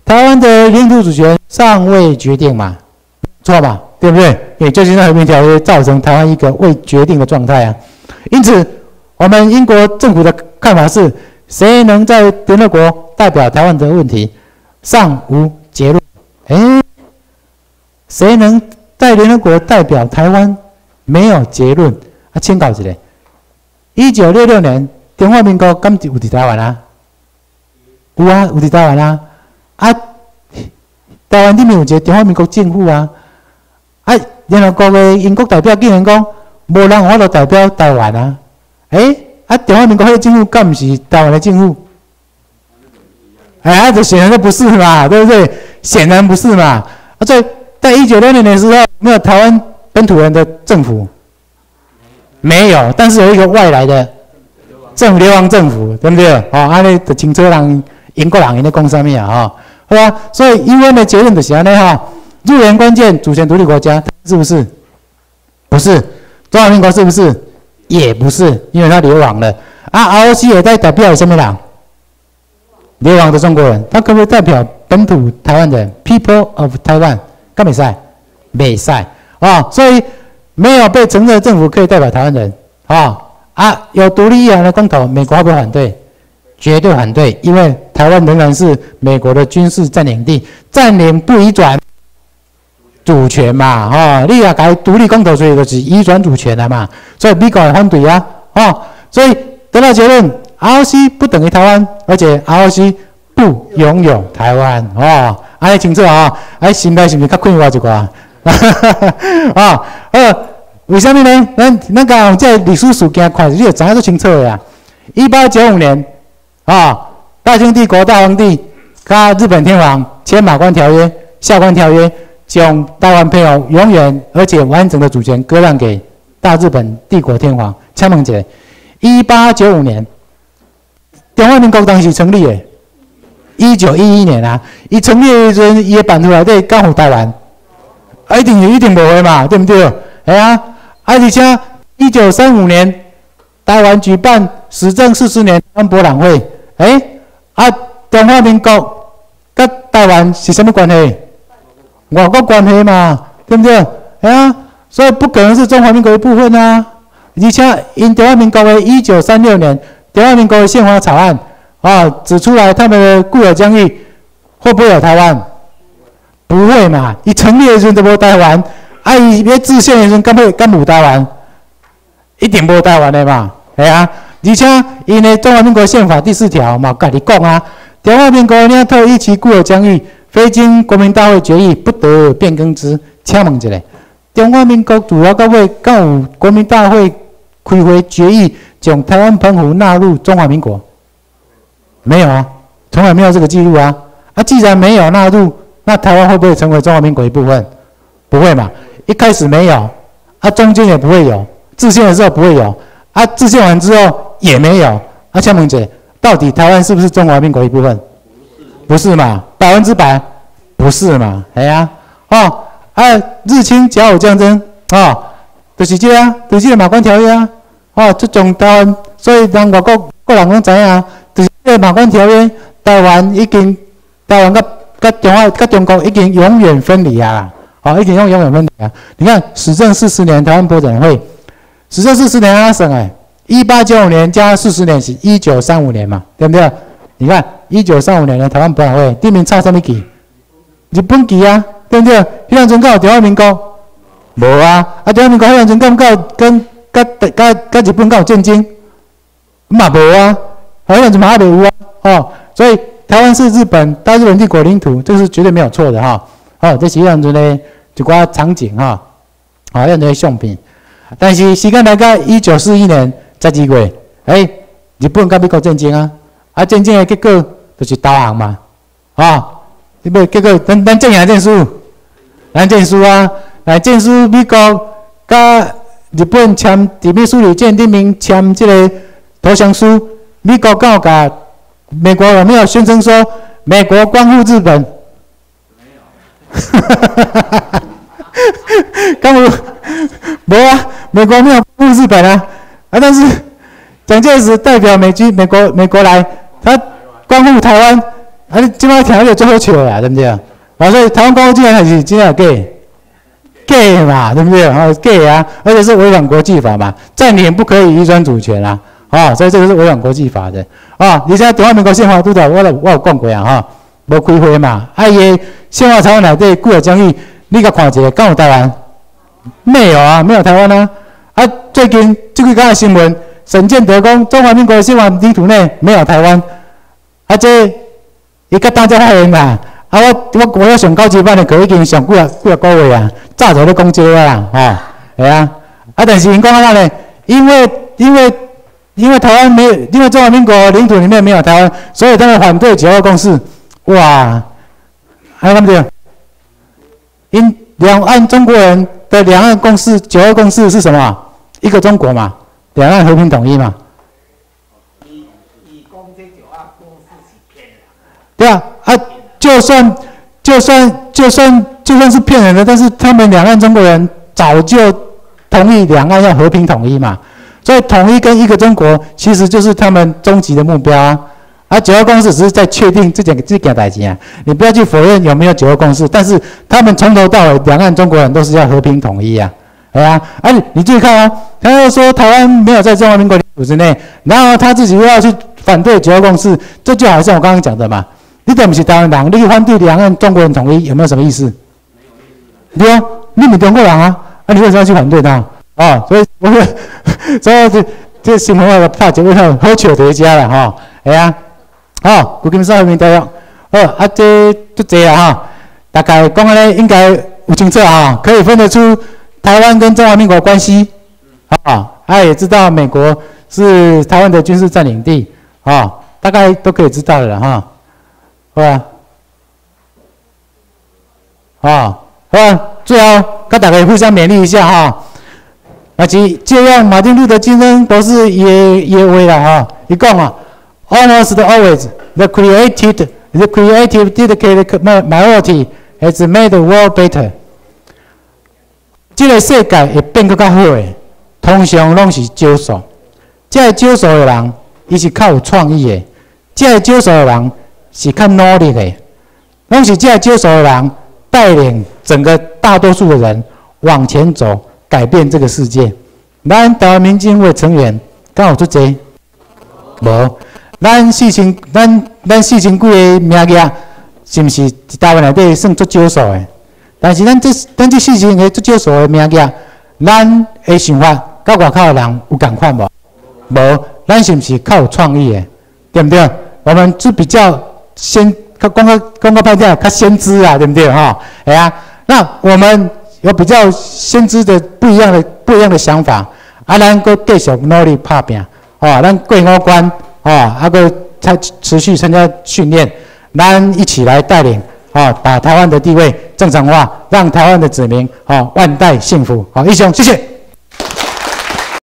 台湾的领土主权尚未决定嘛，错吧？对不对？也就是那和平条约造成台湾一个未决定的状态啊。因此，我们英国政府的看法是，谁能在联合国代表台湾的问题，尚无结论。哎，谁能在联合国代表台湾，没有结论啊？签稿子嘞，一九六六年。中华民国敢有伫台湾啊？有啊，有伫台湾啊！啊，台湾里面有一个中华民国政府啊！啊，联合国的英国代表竟然讲，无人法度代表台湾啊！诶，啊，中华民国迄个政府敢毋是台湾的政府？哎，这显然就不是嘛，对不对？显然不是嘛！啊，在在一九六零年的时候，没有台湾本土人的政府，没有，但是有一个外来的。政府流亡政府，对不对？哦，安尼就清楚人英国人因咧讲啥物啊？哈，好吧。所以英文的结论就是安尼哈。入联关键主权独立国家是不是？不是。中华民国是不是？也不是，因为他流亡了。啊，ROC 也代表什么人？流亡的中国人，他可不可以代表本土台湾人？People of Taiwan，可袂使？袂使啊。所以没有被承认的政府可以代表台湾人啊。啊，有独立意愿的公投，美国会不会反对？绝对反对，因为台湾仍然是美国的军事占领地，占领不移转主权嘛，哈，你要改独立公投，所以就是移转主权了嘛，所以美国反对啊，哈，所以得到结论，ROC 不等于台湾，而且 ROC 不拥有台湾，哦，安清楚啊，哎，心态是不是较困惑一寡？啊，呃。为什么呢？咱咱讲这历史事件看，你就知影都清楚的啊。一八九五年，啊，大清帝国大皇帝跟日本天皇签《马关条约》《下关条约》，将台湾配偶永远而且完整的主权割让给大日本帝国天皇。请问一下，一八九五年，中华民国当时成立的，一九一一年啊，伊成立的时阵，伊的版图内底刚好台湾，啊，一定是一定无会嘛，对不对？哎呀，啊，而且一九三五年，台湾举办时政四十年博览会，哎，啊，中华民国跟台湾是什么关系？外国关系嘛，对不对？哎呀，所以不可能是中华民国一部分啊！而且，因中华民国的一九三六年中华民国的宪法草案啊，指出来他们的固有疆域会不会有台湾？不会嘛！伊成立的时候都无台湾，啊，伊要自宪的时候敢会敢无台湾？一定无台湾的嘛，系啊！而且，因为中华民国宪法第四条嘛，跟你讲啊，中华民国领土一其固有疆域。非经国民大会决议，不得变更之。请问一下，中华民国主要到尾，敢有国民大会开会决议，将台湾澎湖纳入中华民国？没有啊，从来没有这个记录啊。啊，既然没有纳入，那台湾会不会成为中华民国一部分？不会嘛，一开始没有，啊，中间也不会有，自宪的时候不会有，啊，自宪完之后也没有。啊，请问一下，到底台湾是不是中华民国一部分？不是嘛？百分之百不是嘛？哎呀，哦，啊，日清甲午战争啊，就是这啊，就是马关条约啊，哦，这种台湾，所以让外国国人拢知影，就是这马关条约，台湾已经台湾甲甲中华甲中国已经永远分离啊，哦，已经永永远分离啊。你看，时政四十年台湾博览会，时政四十年啊，省哎，一八九五年加四十年是一九三五年嘛，对不对？你看。一九三五年的台湾博览会，地名差什么旗？日本旗啊，对不对？迄两阵有台湾民国，无啊。啊，台湾民国迄两阵敢有跟跟跟跟日本有战争？嘛无啊。迄两阵嘛也未有啊。哦，所以台湾是日本大日本帝国领土，这是绝对没有错的哈。哦，这是迄两阵呢一寡场景哈，啊，迄两相片。但是时间来到一九四一年十二月，哎，日本跟美国战争啊，啊，真正的结果。就是投降嘛，啊，你不结果咱咱证明证书，咱证书啊，来证书美国甲日本签伫秘书里见里面签即个投降书，美国有甲美国有没有宣称说美国光复日本？没有。哈哈哈哈哈哈！刚无，无啊，美国没有光复日本啊，啊，但是蒋介石代表美军美国美国来，他。光复台湾，啊！你即摆听就最好笑啦，对不对啊？所以台湾光复竟然还是真系假，假嘛，对不对？啊，假啊！而且是违反国际法嘛，占领不可以移转主权啊！啊，所以这个是违反国际法的啊！你现在台湾民国宪法都在我有我有讲过啊！哈，无开会嘛？啊，伊宪法草案内底固有疆域，你甲看一下，敢有台湾？没有啊，没有台湾啊！啊，最近这几天的新闻，沈建德讲中华民国宪法领土内没有台湾。啊，这伊甲大家发言嘛，啊，我我我要上高级班的，可已经上几啊几啊个月啊，早就咧讲这个啦，吼，系啊，啊，但是因讲啊呢，因为因为因为台湾没，因为中华民国领土里面没有台湾，所以他们反对九二共识，哇，还有他们讲，因两岸中国人的两岸共识，九二共识是什么？一个中国嘛，两岸和平统一嘛。对啊，啊，就算就算就算就算是骗人的，但是他们两岸中国人早就同意两岸要和平统一嘛，所以统一跟一个中国其实就是他们终极的目标啊。啊，九二共识只是在确定这件这件代志啊，你不要去否认有没有九二共识，但是他们从头到尾两岸中国人都是要和平统一啊，对啊，哎，你注意看啊，他又说台湾没有在中华民国领土之内，然后他自己又要去反对九二共识，这就好像我刚刚讲的嘛。你都不是台湾人，你反对两岸中国人统一，有没有什么意思？对啊，你是中国人啊，啊，你为什么要去反对他？啊，所以，我 们所以这这新朋友的拍就为了好笑叠加了哈，系啊，好，我跟你说明大约，哦，啊，这就这样哈，大概讲咧应该有清楚啊，可以分得出台湾跟中华民国关系，啊，他也知道美国是台湾的军事占领地，啊，大概都可以知道了哈。是吧？啊，好吧？最后跟大家互相勉励一下哈。而且就像马丁路德金森博士也也为了哈，一共啊，almost always the created the creative dedicated majority has made the world better。这个世界会变更较好诶，通常拢是少数。这少数的人，伊是较有创意的；这少数的人是较努力的。拢是这少数的人带领整个大多数的人往前走。改变这个世界，咱台湾民进会成员敢有出席？无，咱四千，咱咱四千几个名额，是毋是台湾内底算足少数的？但是咱这咱这四千个足少数的名额，咱的想法，甲外口的人有共款无？无，咱是毋是较有创意的？对不对？我们是比较先，讲个讲个歹听，较先知啊，对不对？哈，哎呀，那我们。有比较先知的不一样的不一样的想法，啊，咱个继续努力拍拼，哦，咱过五关，哦，啊个参持续参加训练，咱一起来带领，啊，把台湾的地位正常化，让台湾的子民，啊，万代幸福，好，一雄，谢谢。